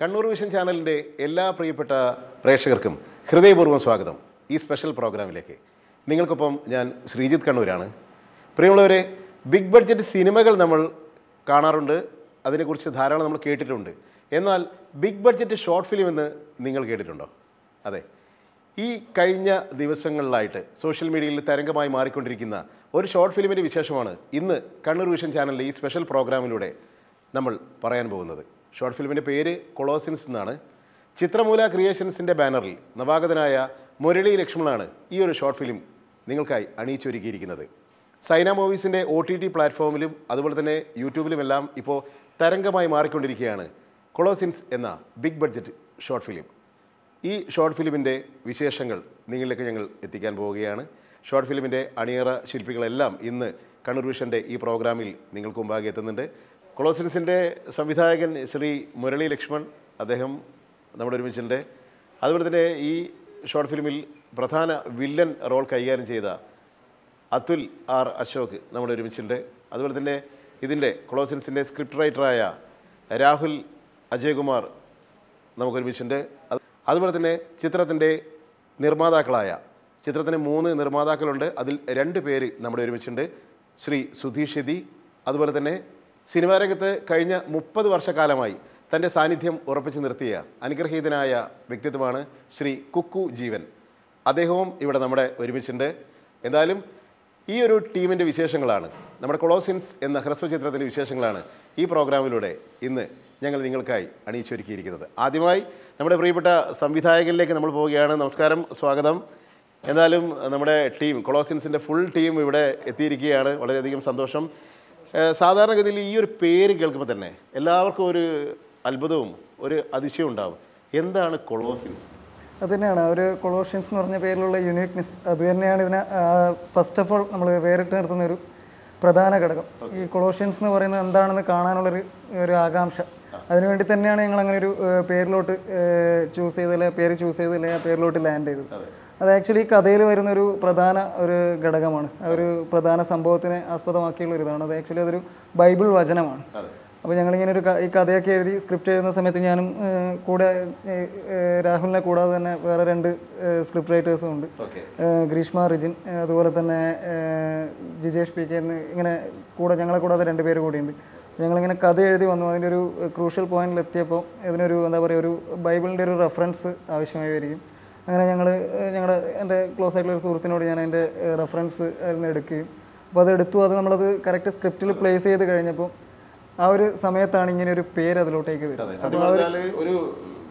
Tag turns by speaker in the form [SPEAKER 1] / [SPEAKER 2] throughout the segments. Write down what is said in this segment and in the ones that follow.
[SPEAKER 1] Kannur vision ചാനലിന്റെ എല്ലാ പ്രിയപ്പെട്ട പ്രേക്ഷകർക്കും ഹൃദയപൂർവം സ്വാഗതം ഈ സ്പെഷ്യൽ പ്രോഗ്രാമിലേക്ക്. നിങ്ങൾക്കൊപ്പം ഞാൻ ശ്രീജിത്ത് കണ്ണൂരാണ്. പ്രിയമുള്ളവരെ ബിഗ് ബഡ്ജറ്റ് സിനിമകൾ നമ്മൾ കാണാറുണ്ട്. അതിനെക്കുറിച്ച് ധാരാളം നമ്മൾ കേട്ടിട്ടുണ്ട്. എന്നാൽ ബിഗ് ബഡ്ജറ്റ് ഷോർട്ട് ഫിലിം എന്ന് നിങ്ങൾ കേട്ടിട്ടുണ്ടോ? അതെ. ഈ കഴിഞ്ഞ ദിവസങ്ങളിലായിട്ട് സോഷ്യൽ മീഡിയയിൽ തരംഗമായി മാറിക്കൊണ്ടിരിക്കുന്ന ഒരു ഷോർട്ട് ഫിലിമിന്റെ വിശേഷമാണ് ഇന്ന് കണ്ണൂർ വിഷൻ ചാനലിലെ ഈ സ്പെഷ്യൽ പ്രോഗ്രാമിലൂടെ നമ്മൾ പറയാൻ പോകുന്നത്. ഷോർട്ട് ഫിലിമിന്റെ പേര് കൊളോസിൻസ് എന്നാണ്. ചിത്രമൂല ക്രിയേഷൻസിന്റെ ബാനറിൽ നവാഗതനായ മുരളി ലക്ഷ്മണാണ് ഈ ഒരു ഷോർട്ട് ഫിലിം നിങ്ങൾക്കായി അണിയിച്ചൊരുക്കിയിരിക്കുന്നത്. സൈന മൂവീസിന്റെ ഒ ടി ടി പ്ലാറ്റ്ഫോമിലും അതുപോലെ തന്നെ യൂട്യൂബിലുമെല്ലാം ഇപ്പോൾ തരംഗമായി മാറിക്കൊണ്ടിരിക്കുകയാണ് കൊളോസിൻസ് എന്ന ബിഗ് ബഡ്ജറ്റ് ഷോർട്ട് ഫിലിം. ഈ ഷോർട്ട് ഫിലിമിന്റെ വിശേഷങ്ങൾ നിങ്ങളിലേക്ക് ഞങ്ങൾ എത്തിക്കാൻ പോവുകയാണ്. ഷോർട്ട് ഫിലിമിന്റെ അണിയറ ശില്പികളെല്ലാം ഇന്ന് കണ്ണൂർ വിഷന്റെ ഈ പ്രോഗ്രാമിൽ നിങ്ങൾക്ക് മുമ്പാകെ എത്തുന്നുണ്ട്. കൊളോസിൻസിന്റെ സംവിധായകൻ ശ്രീ മുരളി ലക്ഷ്മൺ അദ്ദേഹം നമ്മുടെ ഒരുമിച്ചുണ്ട്. അതുപോലെ തന്നെ ഈ ഷോർട്ട് ഫിലിമിൽ പ്രധാന വില്ലൻ റോൾ കൈകാര്യം ചെയ്ത അതുൽ ആർ അശോക് നമ്മുടെ ഒരുമിച്ചുണ്ട്. അതുപോലെ തന്നെ ഇതിന്റെ കൊളോസിൻസിന്റെ സ്ക്രിപ്റ്റ് റൈറ്ററായ രാഹുൽ അജയ്കുമാർ നമുക്ക് ഒരുമിച്ചുണ്ട്. അത് അതുപോലെ തന്നെ ചിത്രത്തിന്റെ നിർമ്മാതാക്കളായ ചിത്രത്തിന് മൂന്ന് നിർമ്മാതാക്കളുണ്ട്. അതിൽ രണ്ട് പേര് നമ്മുടെ ഒരുമിച്ചുണ്ട്. ശ്രീ സുധീഷ് എതി അതുപോലെ തന്നെ സിനിമാ രംഗത്ത് കഴിഞ്ഞ മുപ്പത് വർഷക്കാലമായി തന്റെ സാന്നിധ്യം ഉറപ്പിച്ചു നിർത്തിയ അനുഗ്രഹീതനായ വ്യക്തിത്വമാണ് ശ്രീ കുക്കു ജീവൻ. അദ്ദേഹവും ഇവിടെ നമ്മുടെ ഒരുമിച്ചുണ്ട്. എന്തായാലും ഈ ഒരു ടീമിന്റെ വിശേഷങ്ങളാണ്. നമ്മുടെ കൊളോസിൻസ് എന്ന ഹ്രസ്വ ചിത്രത്തിന്റെ വിശേഷങ്ങളാണ് ഈ പ്രോഗ്രാമിലൂടെ ഇന്ന് ഞങ്ങൾ നിങ്ങൾക്കായി അണിയിച്ചൊരുക്കിയിരിക്കുന്നത്. ആദ്യമായി നമ്മുടെ പ്രിയപ്പെട്ട സംവിധായകനിലേക്ക് നമ്മൾ പോവുകയാണ്. നമസ്കാരം സ്വാഗതം. എന്തായാലും നമ്മുടെ ടീം കൊളോസിൻസിന്റെ ഫുൾ ടീം ഇവിടെ എത്തിയിരിക്കുകയാണ്. വളരെയധികം സന്തോഷം. സാധാരണഗതിയിൽ ഈ ഒരു പേര് കേൾക്കുമ്പോൾ തന്നെ എല്ലാവർക്കും ഒരു അത്ഭുതവും ഒരു അതിശയവും ഉണ്ടാവും. എന്താണ് കൊളോസിൻസ്?
[SPEAKER 2] അത് തന്നെയാണ് ഒരു കൊളോഷ്യൻസ് എന്ന് പറഞ്ഞ പേരിലുള്ള യുണീക്നെസ് അത് തന്നെയാണ് ഇതിനെ ഫസ്റ്റ് ഓഫ് ഓൾ നമ്മൾ വേറിട്ട് നിർത്തുന്ന ഒരു പ്രധാന ഘടകം. ഈ കൊളോഷ്യൻസ് എന്ന് പറയുന്നത് എന്താണെന്ന് കാണാനുള്ളൊരു ഒരു ആകാംക്ഷ. അതിനുവേണ്ടി തന്നെയാണ് ഞങ്ങൾ അങ്ങനെ ഒരു പേരിലോട്ട് ചൂസ് ചെയ്തല്ലേ പേര് ചൂസ് ചെയ്തല്ലേ ആ പേരിലോട്ട് ലാൻഡ് ചെയ്തത്. അത് ആക്ച്വലി ഈ കഥയിൽ വരുന്ന ഒരു പ്രധാന ഒരു ഘടകമാണ്. ഒരു പ്രധാന സംഭവത്തിനെ ആസ്പദമാക്കിയുള്ള ഒരു ഇതാണ്. അത് ആക്ച്വലി അതൊരു ബൈബിൾ വചനമാണ്. അപ്പോൾ ഞങ്ങളിങ്ങനെ ഒരു ഈ കഥയൊക്കെ എഴുതി സ്ക്രിപ്റ്റ് എഴുതുന്ന സമയത്ത് ഞാനും കൂടെ രാഹുലിനെ കൂടാതെ തന്നെ വേറെ രണ്ട് സ്ക്രിപ്റ്റ് റൈറ്റേഴ്സും ഉണ്ട്. ഗ്രീഷ്മ റിജിൻ അതുപോലെ തന്നെ ജിജേഷ് പി കെ എന്ന് ഇങ്ങനെ കൂടെ ഞങ്ങളെ കൂടാതെ രണ്ട് പേര് കൂടിയുണ്ട് ഞങ്ങളിങ്ങനെ കഥ എഴുതി വന്നു. അതിന്റെ ഒരു ക്രൂഷ്യൽ പോയിന്റിൽ എത്തിയപ്പോൾ ഇതിനൊരു എന്താ പറയുക ഒരു ബൈബിളിന്റെ ഒരു റെഫറൻസ് ആവശ്യമായി വരികയും അങ്ങനെ ഞങ്ങൾ ഞങ്ങളുടെ എന്റെ ക്ലോസ് ആയിട്ടുള്ള ഒരു സുഹൃത്തിനോട് ഞാൻ അതിന്റെ റെഫറൻസ് അതിൽ എടുക്കുകയും. അപ്പോൾ അത് എടുത്തു. അത് നമ്മളത് കറക്റ്റ് സ്ക്രിപ്റ്റിൽ പ്ലേസ് ചെയ്ത് കഴിഞ്ഞപ്പോൾ ആ ഒരു സമയത്താണ് ഇങ്ങനെ ഒരു പേര് അതിലോട്ടേക്ക് വരുന്നത്.
[SPEAKER 1] ഒരു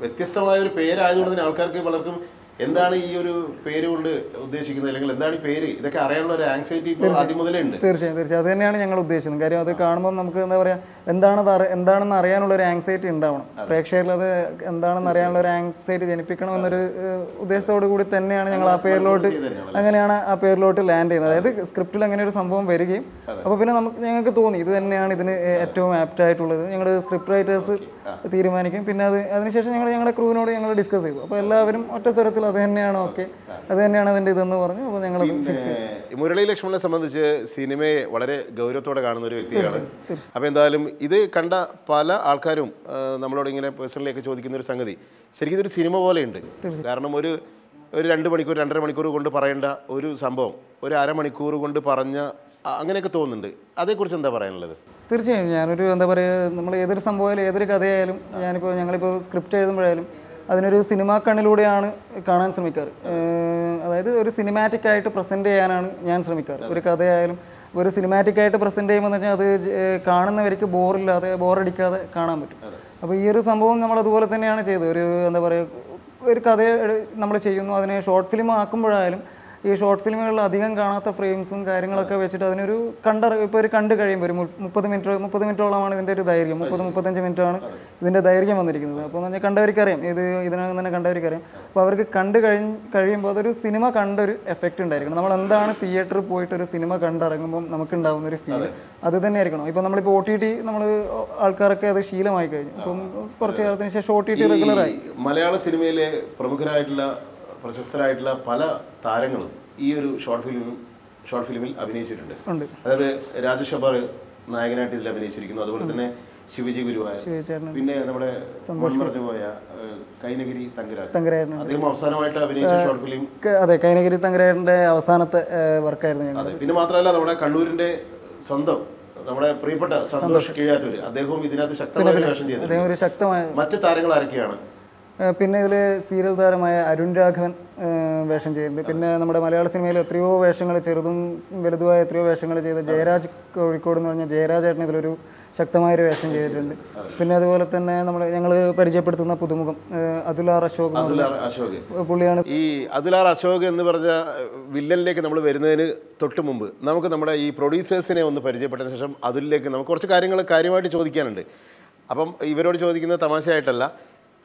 [SPEAKER 1] വ്യത്യസ്തമായ ഒരു പേരായതുകൊണ്ട് തന്നെ ആൾക്കാർക്ക് പലർക്കും എന്താണ് ഈ ഒരു പേര് കൊണ്ട് ഉദ്ദേശിക്കുന്നത്? അല്ലെങ്കിൽ എന്താണ് ഈ പേര്? ഇതൊക്കെ അറിയാനുള്ള ഒരു ആങ്സൈറ്റി ഇപ്പോൾ ആദ്യം മുതലേ ഉണ്ട്
[SPEAKER 2] തീർച്ചയായും തീർച്ചയായും. അത് തന്നെയാണ് ഞങ്ങൾ ഉദ്ദേശിക്കുന്നത്. കാര്യം അത് കാണുമ്പോൾ നമുക്ക് എന്താ പറയാ എന്താണ് എന്താണെന്ന് അറിയാനുള്ള ഒരു ആങ്സൈറ്റി ഉണ്ടാവണം. പ്രേക്ഷകരിൽ അത് എന്താണെന്ന് അറിയാനുള്ള ഒരു ആങ്സൈറ്റി ജനിപ്പിക്കണം എന്നൊരു ഉദ്ദേശത്തോടു കൂടി തന്നെയാണ് ഞങ്ങൾ ആ പേരിലോട്ട് അങ്ങനെയാണ് ആ പേരിലോട്ട് ലാൻഡ് ചെയ്യുന്നത്. അതായത് സ്ക്രിപ്റ്റിൽ അങ്ങനെ ഒരു സംഭവം വരികയും അപ്പോൾ പിന്നെ നമുക്ക് ഞങ്ങൾക്ക് തോന്നി ഇത് തന്നെയാണ് ഇതിന് ഏറ്റവും ആപ്റ്റ് ആയിട്ടുള്ളത്. ഞങ്ങളുടെ സ്ക്രിപ്റ്റ് റൈറ്റേഴ്സ് തീരുമാനിക്കും. പിന്നെ അത് അതിനുശേഷം ഞങ്ങൾ ഞങ്ങളുടെ ക്രൂവിനോട് ഞങ്ങൾ ഡിസ്കസ് ചെയ്തു. അപ്പോൾ എല്ലാവരും ഒറ്റ സ്വരത്തിൽ അത് തന്നെയാണ് ഓക്കെ. അത് തന്നെയാണ് അതിന്റെ ഇതെന്ന് പറഞ്ഞു അപ്പോൾ ഞങ്ങൾ ഫിക്സ്
[SPEAKER 1] മുരളി ലക്ഷ്മണനെ സംബന്ധിച്ച് സിനിമയെ വളരെ ഗൗരവത്തോടെ കാണുന്ന ഒരു വ്യക്തിയാണ്. അപ്പോൾ എന്തായാലും ഇത് കണ്ട പല ആൾക്കാരും നമ്മളോട് ഇങ്ങനെ പേഴ്സണലിയൊക്കെ ചോദിക്കുന്ന ഒരു സംഗതി. ശരിക്കും ഇതൊരു സിനിമ പോലെയുണ്ട്. കാരണം ഒരു ഒരു രണ്ട് മണിക്കൂർ രണ്ടര മണിക്കൂർ കൊണ്ട് പറയേണ്ട ഒരു സംഭവം ഒരു അരമണിക്കൂർ കൊണ്ട് പറഞ്ഞ അങ്ങനെയൊക്കെ തോന്നുന്നുണ്ട്. അതേക്കുറിച്ച് എന്താ പറയാനുള്ളത്?
[SPEAKER 2] തീർച്ചയായും. ഞാനൊരു എന്താ പറയുക നമ്മൾ ഏതൊരു സംഭവമായാലും ഏതൊരു കഥയായാലും ഞാനിപ്പോൾ ഞങ്ങളിപ്പോൾ സ്ക്രിപ്റ്റ് എഴുതുമ്പോഴായാലും അതിനൊരു സിനിമാ കണ്ണിലൂടെയാണ് കാണാൻ ശ്രമിക്കാറ്. അതായത് ഒരു സിനിമാറ്റിക് ആയിട്ട് പ്രസന്റ് ചെയ്യാനാണ് ഞാൻ ശ്രമിക്കാറ്. ഒരു കഥയായാലും ഒരു സിനിമാറ്റിക് ആയിട്ട് പ്രസന്റ് ചെയ്യുമ്പോൾ വെച്ചാൽ അത് കാണുന്നവർക്ക് ബോറില്ലാതെ ബോറടിക്കാതെ കാണാൻ പറ്റും. അപ്പോൾ ഈ ഒരു സംഭവം നമ്മൾ അതുപോലെ തന്നെയാണ് ചെയ്തത്. ഒരു എന്താ പറയുക ഒരു കഥ നമ്മൾ ചെയ്യുന്നു അതിനെ ഷോർട്ട് ഫിലിം ആക്കുമ്പോഴായാലും ഈ ഷോർട്ട് ഫിലിമുകളിൽ അധികം കാണാത്ത ഫ്രെയിംസും കാര്യങ്ങളൊക്കെ വെച്ചിട്ട് അതിനൊരു കണ്ട ഇപ്പോൾ ഒരു കണ്ടു കഴിയുമ്പോൾ ഒരു മുപ്പത് മിനിറ്റ് മുപ്പത് മിനിറ്റോളമാണ് ഇതിന്റെ ഒരു ദൈർഘ്യം. മുപ്പത് മുപ്പത്തഞ്ച് മിനിറ്റാണ് ഇതിന്റെ ദൈർഘ്യം വന്നിരിക്കുന്നത്. അപ്പോൾ എന്ന് പറഞ്ഞാൽ കണ്ടവർക്കറിയാം. ഇത് ഇതിനകം തന്നെ കണ്ടവർക്കറിയാം. അപ്പോൾ അവർക്ക് കണ്ടു കഴിഞ്ഞ് കഴിയുമ്പോൾ അതൊരു സിനിമ കണ്ടൊരു എഫക്റ്റ് ഉണ്ടായിരിക്കണം. നമ്മൾ എന്താണ് തിയേറ്ററിൽ പോയിട്ട് ഒരു സിനിമ കണ്ടിറങ്ങുമ്പോൾ നമുക്ക് ഉണ്ടാകുന്ന ഒരു ഫീൽ അത് തന്നെ ആയിരിക്കണം ഇപ്പോൾ നമ്മളിപ്പോൾ ഒ ടി ടി നമ്മൾ ആൾക്കാരൊക്കെ അത് ശീലമായി കഴിഞ്ഞു. അപ്പം കുറച്ച് കാലത്തിന് ശേഷം ഒ ടി ടി റെഗുലറായി
[SPEAKER 1] മലയാള സിനിമയിലെ പ്രമുഖരായിട്ടുള്ള പ്രശസ്തരായിട്ടുള്ള പല താരങ്ങളും ഈ ഒരു ഷോർട്ട് ഫിലിമിൽ ഷോർട്ട് ഫിലിമിൽ അഭിനയിച്ചിട്ടുണ്ട്. അതായത് അബാർ നായകനായിട്ട് ഇതിൽ അഭിനയിച്ചിരിക്കുന്നു. അതുപോലെ തന്നെ ശിവജി
[SPEAKER 2] ഗുരുവായ
[SPEAKER 1] പിന്നെ നമ്മുടെ സന്തോഷ് പോയ കൈനഗിരി തങ്കരാജ് അദ്ദേഹം അവസാനമായിട്ട് അഭിനയിച്ച ഷോർട്ട് ഫിലിം
[SPEAKER 2] അതെ കൈനഗിരി തങ്കരാജന്റെ അവസാനത്തെ വർക്കായിരുന്നു
[SPEAKER 1] അതെ പിന്നെ മാത്രമല്ല നമ്മുടെ കണ്ണൂരിന്റെ സ്വന്തം നമ്മുടെ പ്രിയപ്പെട്ട സന്തോഷ് കീഴാറ്റൂര്. അദ്ദേഹവും ഇതിനകത്ത് ശക്തമായ വേഷം
[SPEAKER 2] ചെയ്തു
[SPEAKER 1] മറ്റു താരങ്ങൾ ആരൊക്കെയാണ്?
[SPEAKER 2] പിന്നെ ഇതിൽ സീരിയൽ താരമായ അരുൺ രാഘവൻ വേഷം ചെയ്യുന്നുണ്ട് പിന്നെ നമ്മുടെ മലയാള സിനിമയിൽ എത്രയോ വേഷങ്ങൾ ചെറുതും വലുതുമായ എത്രയോ വേഷങ്ങൾ ചെയ്ത ജയരാജ് കോഴിക്കോട് എന്ന് പറഞ്ഞ ജയരാജ് ഏട്ടൻ ഇതിലൊരു ശക്തമായൊരു വേഷം ചെയ്തിട്ടുണ്ട്. പിന്നെ അതുപോലെ തന്നെ നമ്മൾ ഞങ്ങൾ പരിചയപ്പെടുത്തുന്ന പുതുമുഖം അതുലാർ അശോക്
[SPEAKER 1] അശോക്.
[SPEAKER 2] പുള്ളിയാണ്.
[SPEAKER 1] ഈ അതുലാർ അശോക് എന്ന് പറഞ്ഞ വില്ലനിലേക്ക് നമ്മൾ വരുന്നതിന് തൊട്ട് മുമ്പ് നമുക്ക് നമ്മുടെ ഈ പ്രൊഡ്യൂസേഴ്സിനെ ഒന്ന് പരിചയപ്പെട്ട ശേഷം അതിലേക്ക് നമുക്ക് കുറച്ച് കാര്യങ്ങൾ കാര്യമായിട്ട് ചോദിക്കാനുണ്ട്. അപ്പം ഇവരോട് ചോദിക്കുന്നത് തമാശയായിട്ടല്ല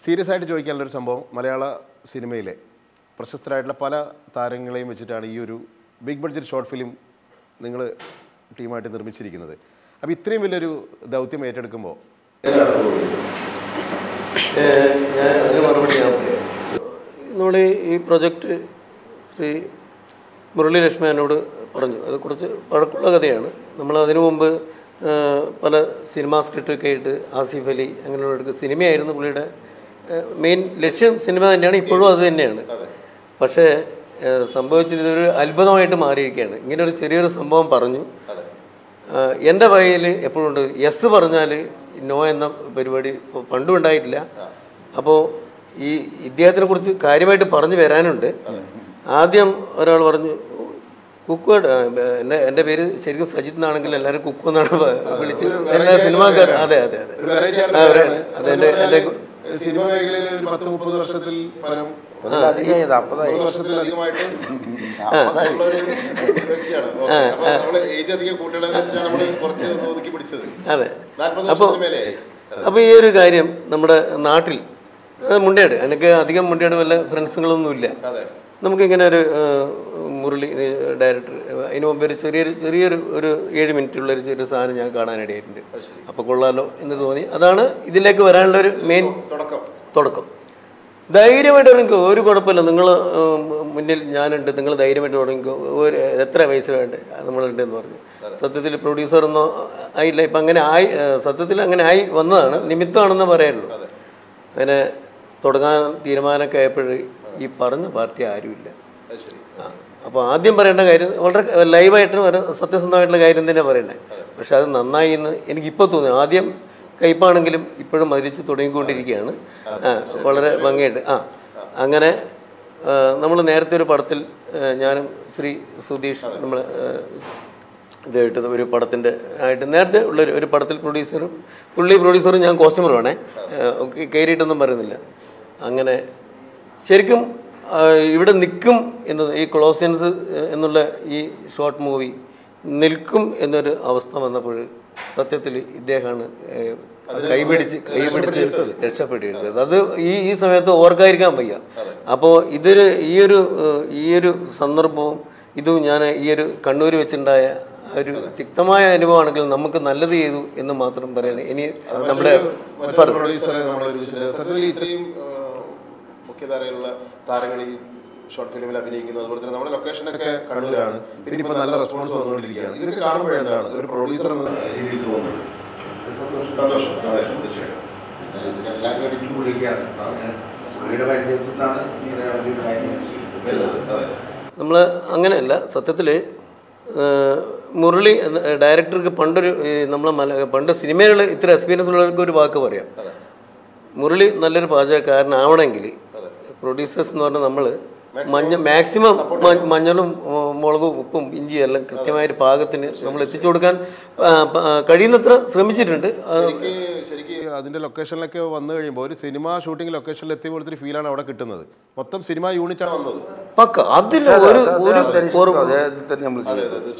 [SPEAKER 1] സീരിയസ് ആയിട്ട് ചോദിക്കാനുള്ളൊരു സംഭവം മലയാള സിനിമയിലെ പ്രശസ്തരായിട്ടുള്ള പല താരങ്ങളെയും വെച്ചിട്ടാണ് ഈ ഒരു ബിഗ് ബഡ്ജറ്റ് ഷോർട്ട് ഫിലിം നിങ്ങൾ ടീമായിട്ട് നിർമ്മിച്ചിരിക്കുന്നത്. അപ്പോൾ ഇത്രയും വലിയൊരു ദൗത്യം ഏറ്റെടുക്കുമ്പോൾ
[SPEAKER 3] നമ്മൾ ഈ പ്രൊജക്റ്റ് ശ്രീ മുരളി ലക്ഷ്മി പറഞ്ഞു. അത് കുറച്ച് പഴക്കമുള്ള കഥയാണ്. നമ്മൾ അതിനു മുമ്പ് പല സിനിമാ സ്ക്രിപ്റ്റൊക്കെ ആയിട്ട് ആസിഫ് അലി അങ്ങനെയുള്ള സിനിമയായിരുന്നു പുള്ളിയുടെ മെയിൻ ലക്ഷ്യം സിനിമ തന്നെയാണ് ഇപ്പോഴും അത് തന്നെയാണ്. പക്ഷേ സംഭവിച്ചത് ഇതൊരു അത്ഭുതമായിട്ട് മാറിയിരിക്കുകയാണ്. ഇങ്ങനെ ഒരു ചെറിയൊരു സംഭവം പറഞ്ഞു. എന്റെ വകയിൽ എപ്പോഴും ഉണ്ട് യെസ് പറഞ്ഞാൽ നോ എന്ന പരിപാടി പണ്ടും ഉണ്ടായിട്ടില്ല. അപ്പോൾ ഈ ഇദ്ദേഹത്തിനെ കുറിച്ച് കാര്യമായിട്ട് പറഞ്ഞു വരാനുണ്ട്. ആദ്യം ഒരാൾ പറഞ്ഞു കുക്ക് എന്റെ എന്റെ പേര് ശരിക്കും സജിത് എന്നാണെങ്കിൽ എല്ലാവരും കുക്കു എന്നാണ് വിളിച്ച് എല്ലാ സിനിമാക്കാർ അതെ അതെ അതെ. അതെ എന്റെ എന്റെ
[SPEAKER 1] സിനിമ മേഖലയിൽ ഒരു പത്ത് മുപ്പത് വർഷത്തിൽ പരം വർഷത്തിലധികമായിട്ട്. അപ്പൊ നമ്മൾ ഏജ് അധികം കൂട്ടണമെന്ന് വെച്ചിട്ടാണ് നമ്മൾ കുറച്ച് ഒതുക്കി പിടിച്ചത്.
[SPEAKER 3] അപ്പോൾ അപ്പോൾ ഈ ഒരു കാര്യം നമ്മുടെ നാട്ടിൽ മുണ്ടയാട് എനിക്ക് അധികം മുണ്ടേട് വല്ല ഫ്രണ്ട്സുകളൊന്നുമില്ല നമുക്കിങ്ങനെ ഒരു മുരളി ഡയറക്ടർ അതിന് മുമ്പ് ഒരു ചെറിയൊരു ചെറിയൊരു ഒരു ഏഴ് മിനിറ്റുള്ള ഒരു ചെറിയ സാധനം ഞാൻ കാണാനിടയായിട്ടുണ്ട്. അപ്പോൾ കൊള്ളാലോ എന്ന് തോന്നി. അതാണ് ഇതിലേക്ക് വരാനുള്ള ഒരു മെയിൻ
[SPEAKER 1] തുടക്കം.
[SPEAKER 3] തുടക്കം. ധൈര്യമായിട്ട് ഇറങ്ങിക്കോ. ഒരു കുഴപ്പമില്ല. നിങ്ങൾ മുന്നിൽ ഞാനുണ്ട്. നിങ്ങൾ ധൈര്യമായിട്ട് തുടങ്ങിക്കോ. ഒരു എത്ര വയസ്സ് വേണ്ട? നമ്മളുണ്ട് എന്ന് പറഞ്ഞു. സത്യത്തിൽ പ്രൊഡ്യൂസർ ഒന്നും ആയില്ല. ഇപ്പം അങ്ങനെ ആയി സത്യത്തിൽ അങ്ങനെ ആയി വന്നതാണ്. നിമിത്തമാണെന്ന് പറയാനുള്ളൂ. അങ്ങനെ തുടങ്ങാൻ തീരുമാനമൊക്കെ ആയപ്പോഴേ ഈ പറഞ്ഞ പാർട്ടി ആരുമില്ല. അപ്പോൾ ആദ്യം പറയേണ്ട കാര്യം വളരെ ലൈവായിട്ട് വളരെ സത്യസന്ധമായിട്ടുള്ള കാര്യം തന്നെ പറയണ്ടേ? പക്ഷെ അത് നന്നായി എന്ന് എനിക്കിപ്പോൾ തോന്നി ആദ്യം കയ്പാണെങ്കിലും ഇപ്പോഴും മരിച്ച് തുടങ്ങിക്കൊണ്ടിരിക്കുകയാണ്. വളരെ ഭംഗിയായിട്ട്. ആ അങ്ങനെ നമ്മൾ നേരത്തെ ഒരു പടത്തിൽ ഞാനും ശ്രീ സുധീഷ് നമ്മൾ ഇതായിട്ട് ഒരു പടത്തിന്റെ ആയിട്ട് നേരത്തെ ഉള്ള ഒരു- ഒരു പടത്തിൽ പ്രൊഡ്യൂസറും പുള്ളി പ്രൊഡ്യൂസറും ഞാൻ കോസ്റ്റ്യൂമറുമാണേ കയറിയിട്ടൊന്നും പറയുന്നില്ല. അങ്ങനെ ശരിക്കും ഇവിടെ നിൽക്കും എന്നത് ഈ കൊളോസിയൻസ് എന്നുള്ള ഈ ഷോർട്ട് മൂവി നിൽക്കും എന്നൊരു അവസ്ഥ വന്നപ്പോൾ സത്യത്തിൽ ഇദ്ദേഹമാണ് കൈപിടിച്ച് കൈപിടിച്ച് രക്ഷപ്പെട്ടിരുന്നത് അത് ഈ ഈ സമയത്ത് ഓർക്കാതിരിക്കാൻ വയ്യ. അപ്പോൾ ഇതൊരു ഈ ഒരു ഈ ഒരു സന്ദർഭവും ഇതും ഞാൻ ഈ ഒരു കണ്ണൂർ വെച്ചുണ്ടായ ഒരു തിക്തമായ അനുഭവമാണെങ്കിൽ നമുക്ക് നല്ലത് ചെയ്തു എന്ന് മാത്രം പറയണേ ഇനി നമ്മുടെ
[SPEAKER 1] മറ്റൊരു പ്രൊഡ്യൂസറെ നമ്മൾ ഒരുമിച്ച് സത്യത്തിൽ ഇത്രയും ആ, മുഖ്യധാരയിലുള്ള താരങ്ങൾ ഈ ഷോർട്ട് ഫിലിമിൽ അഭിനയിക്കുന്നത് അതുപോലെ തന്നെ നമ്മുടെ ലൊക്കേഷനൊക്കെ കണ്ണൂരാണ്. പിന്നെ ഇപ്പൊ നല്ല റെസ്പോൺസ് വന്നുകൊണ്ടിരിക്കുകയാണ്. ഇതൊക്കെ കാണുമ്പോഴെന്താണ് ഒരു പ്രൊഡ്യൂസർ എന്ന രീതിയിൽ തോന്നുന്നത് സന്തോഷം. അതെ
[SPEAKER 4] ഇതിനെല്ലാം പുള്ളിയുടെ പരിചയത്തിൽ നിന്നാണ്
[SPEAKER 3] നമ്മൾ അങ്ങനെയല്ല. സത്യത്തിൽ മുരളി എന്ന ഡയറക്ടർക്ക് പണ്ടൊരു നമ്മളെ മല പണ്ട് സിനിമയിൽ ഇത്ര എക്സ്പീരിയൻസ് ഉള്ളവർക്ക് ഒരു വാക്ക് പറയാം. മുരളി നല്ലൊരു പാചകക്കാരനാവണമെങ്കിൽ പ്രൊഡ്യൂസേഴ്സ് എന്ന് പറഞ്ഞാൽ നമ്മൾ മഞ്ഞ മാക്സിമം മഞ്ഞളും മുളകും ഉപ്പും ഇഞ്ചി എല്ലാം കൃത്യമായൊരു പാകത്തിന് നമ്മൾ എത്തിച്ചു കൊടുക്കാൻ കഴിയുന്നത്ര ശ്രമിച്ചിട്ടുണ്ട്.
[SPEAKER 1] ശരിക്ക് ശരിക്ക് അതിന്റെ ലൊക്കേഷനിലൊക്കെ വന്നു കഴിയുമ്പോൾ ഒരു സിനിമ ഷൂട്ടിംഗ് ലൊക്കേഷനിൽ എത്തിയ പോലത്തെ ഫീൽ ഫീലാണ് അവിടെ കിട്ടുന്നത്. മൊത്തം സിനിമ യൂണിറ്റ് ആണ് വന്നത്.
[SPEAKER 3] പക്ക അതിൽ ഒരു ഒരു കുറവ്.
[SPEAKER 4] നമ്മൾ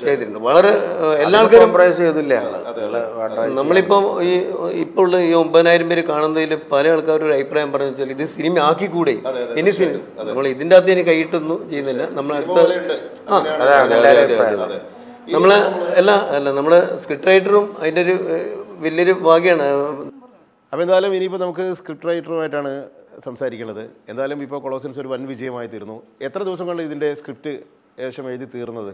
[SPEAKER 3] ചെയ്തിട്ടുണ്ട്. വളരെ എല്ലാ ആൾക്കാരും
[SPEAKER 4] ചെയ്തില്ല.
[SPEAKER 3] നമ്മളിപ്പോ ഈ ഇപ്പോൾ ഉള്ള ഈ ഒമ്പതിനായിരം പേര് കാണുന്നതിൽ പല ആൾക്കാരും ഒരു അഭിപ്രായം പറഞ്ഞു വെച്ചാൽ ഇത് സിനിമ ആക്കി കൂടെ ഇനി സിനിമ നമ്മൾ ഇതിന്റെ അകത്ത് ഇനി കൈയിട്ടൊന്നും ചെയ്യുന്നില്ല. നമ്മൾ അടുത്ത. ആ. നമ്മളെ എല്ലാ അല്ല നമ്മളെ സ്ക്രിപ്റ്റ് റൈറ്ററും അതിന്റെ ഒരു വലിയൊരു ഭാഗ്യമാണ്
[SPEAKER 1] അപ്പോൾ എന്തായാലും ഇനിയിപ്പോൾ നമുക്ക് സ്ക്രിപ്റ്റ് റൈറ്ററുമായിട്ടാണ് സംസാരിക്കുന്നത്. എന്തായാലും ഇപ്പോൾ കൊളോസിൻസ് ഒരു വൻ വിജയമായി തീർന്നു എത്ര ദിവസം കൊണ്ട് ഇതിന്റെ സ്ക്രിപ്റ്റ് ഏകദേശം എഴുതി തീർന്നത്?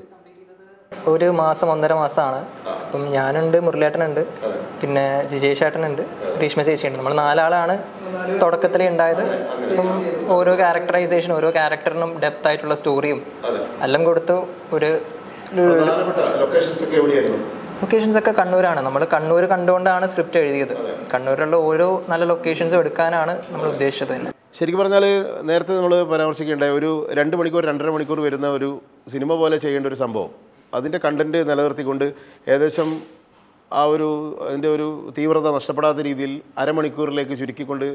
[SPEAKER 5] ഒരു മാസം ഒന്നര മാസമാണ്. അപ്പം ഞാനുണ്ട് മുരളിയേട്ടനുണ്ട് പിന്നെ ജിജേഷ് ഏട്ടനുണ്ട് രീഷ്മ ചേച്ചിയുണ്ട്. നമ്മൾ നാലാളാണ് തുടക്കത്തിൽ ഉണ്ടായത്. അപ്പം ഓരോ ക്യാരക്ടറൈസേഷൻ ഓരോ ക്യാരക്ടറിനും ഡെപ്ത് ആയിട്ടുള്ള സ്റ്റോറിയും എല്ലാം കൊടുത്തു ഒരു
[SPEAKER 1] ലൊക്കേഷൻസ് ഒക്കെ
[SPEAKER 5] കണ്ണൂരാണ്. നമ്മൾ കണ്ണൂർ കണ്ടുകൊണ്ടാണ് സ്ക്രിപ്റ്റ് എഴുതിയത്. കണ്ണൂരിലുള്ള ഓരോ നല്ല ലൊക്കേഷൻസും എടുക്കാനാണ് നമ്മൾ ഉദ്ദേശിച്ചത് തന്നെ.
[SPEAKER 1] ശരിക്കും പറഞ്ഞാൽ നേരത്തെ നമ്മൾ പരാമർശിക്കേണ്ട ഒരു രണ്ട് മണിക്കൂർ രണ്ടര മണിക്കൂർ വരുന്ന ഒരു സിനിമ പോലെ ചെയ്യേണ്ട ഒരു സംഭവം. അതിന്റെ കണ്ടന്റ് നിലനിർത്തിക്കൊണ്ട് ഏകദേശം ആ ഒരു അതിന്റെ ഒരു തീവ്രത നഷ്ടപ്പെടാത്ത രീതിയിൽ അരമണിക്കൂറിലേക്ക് ചുരുക്കിക്കൊണ്ട്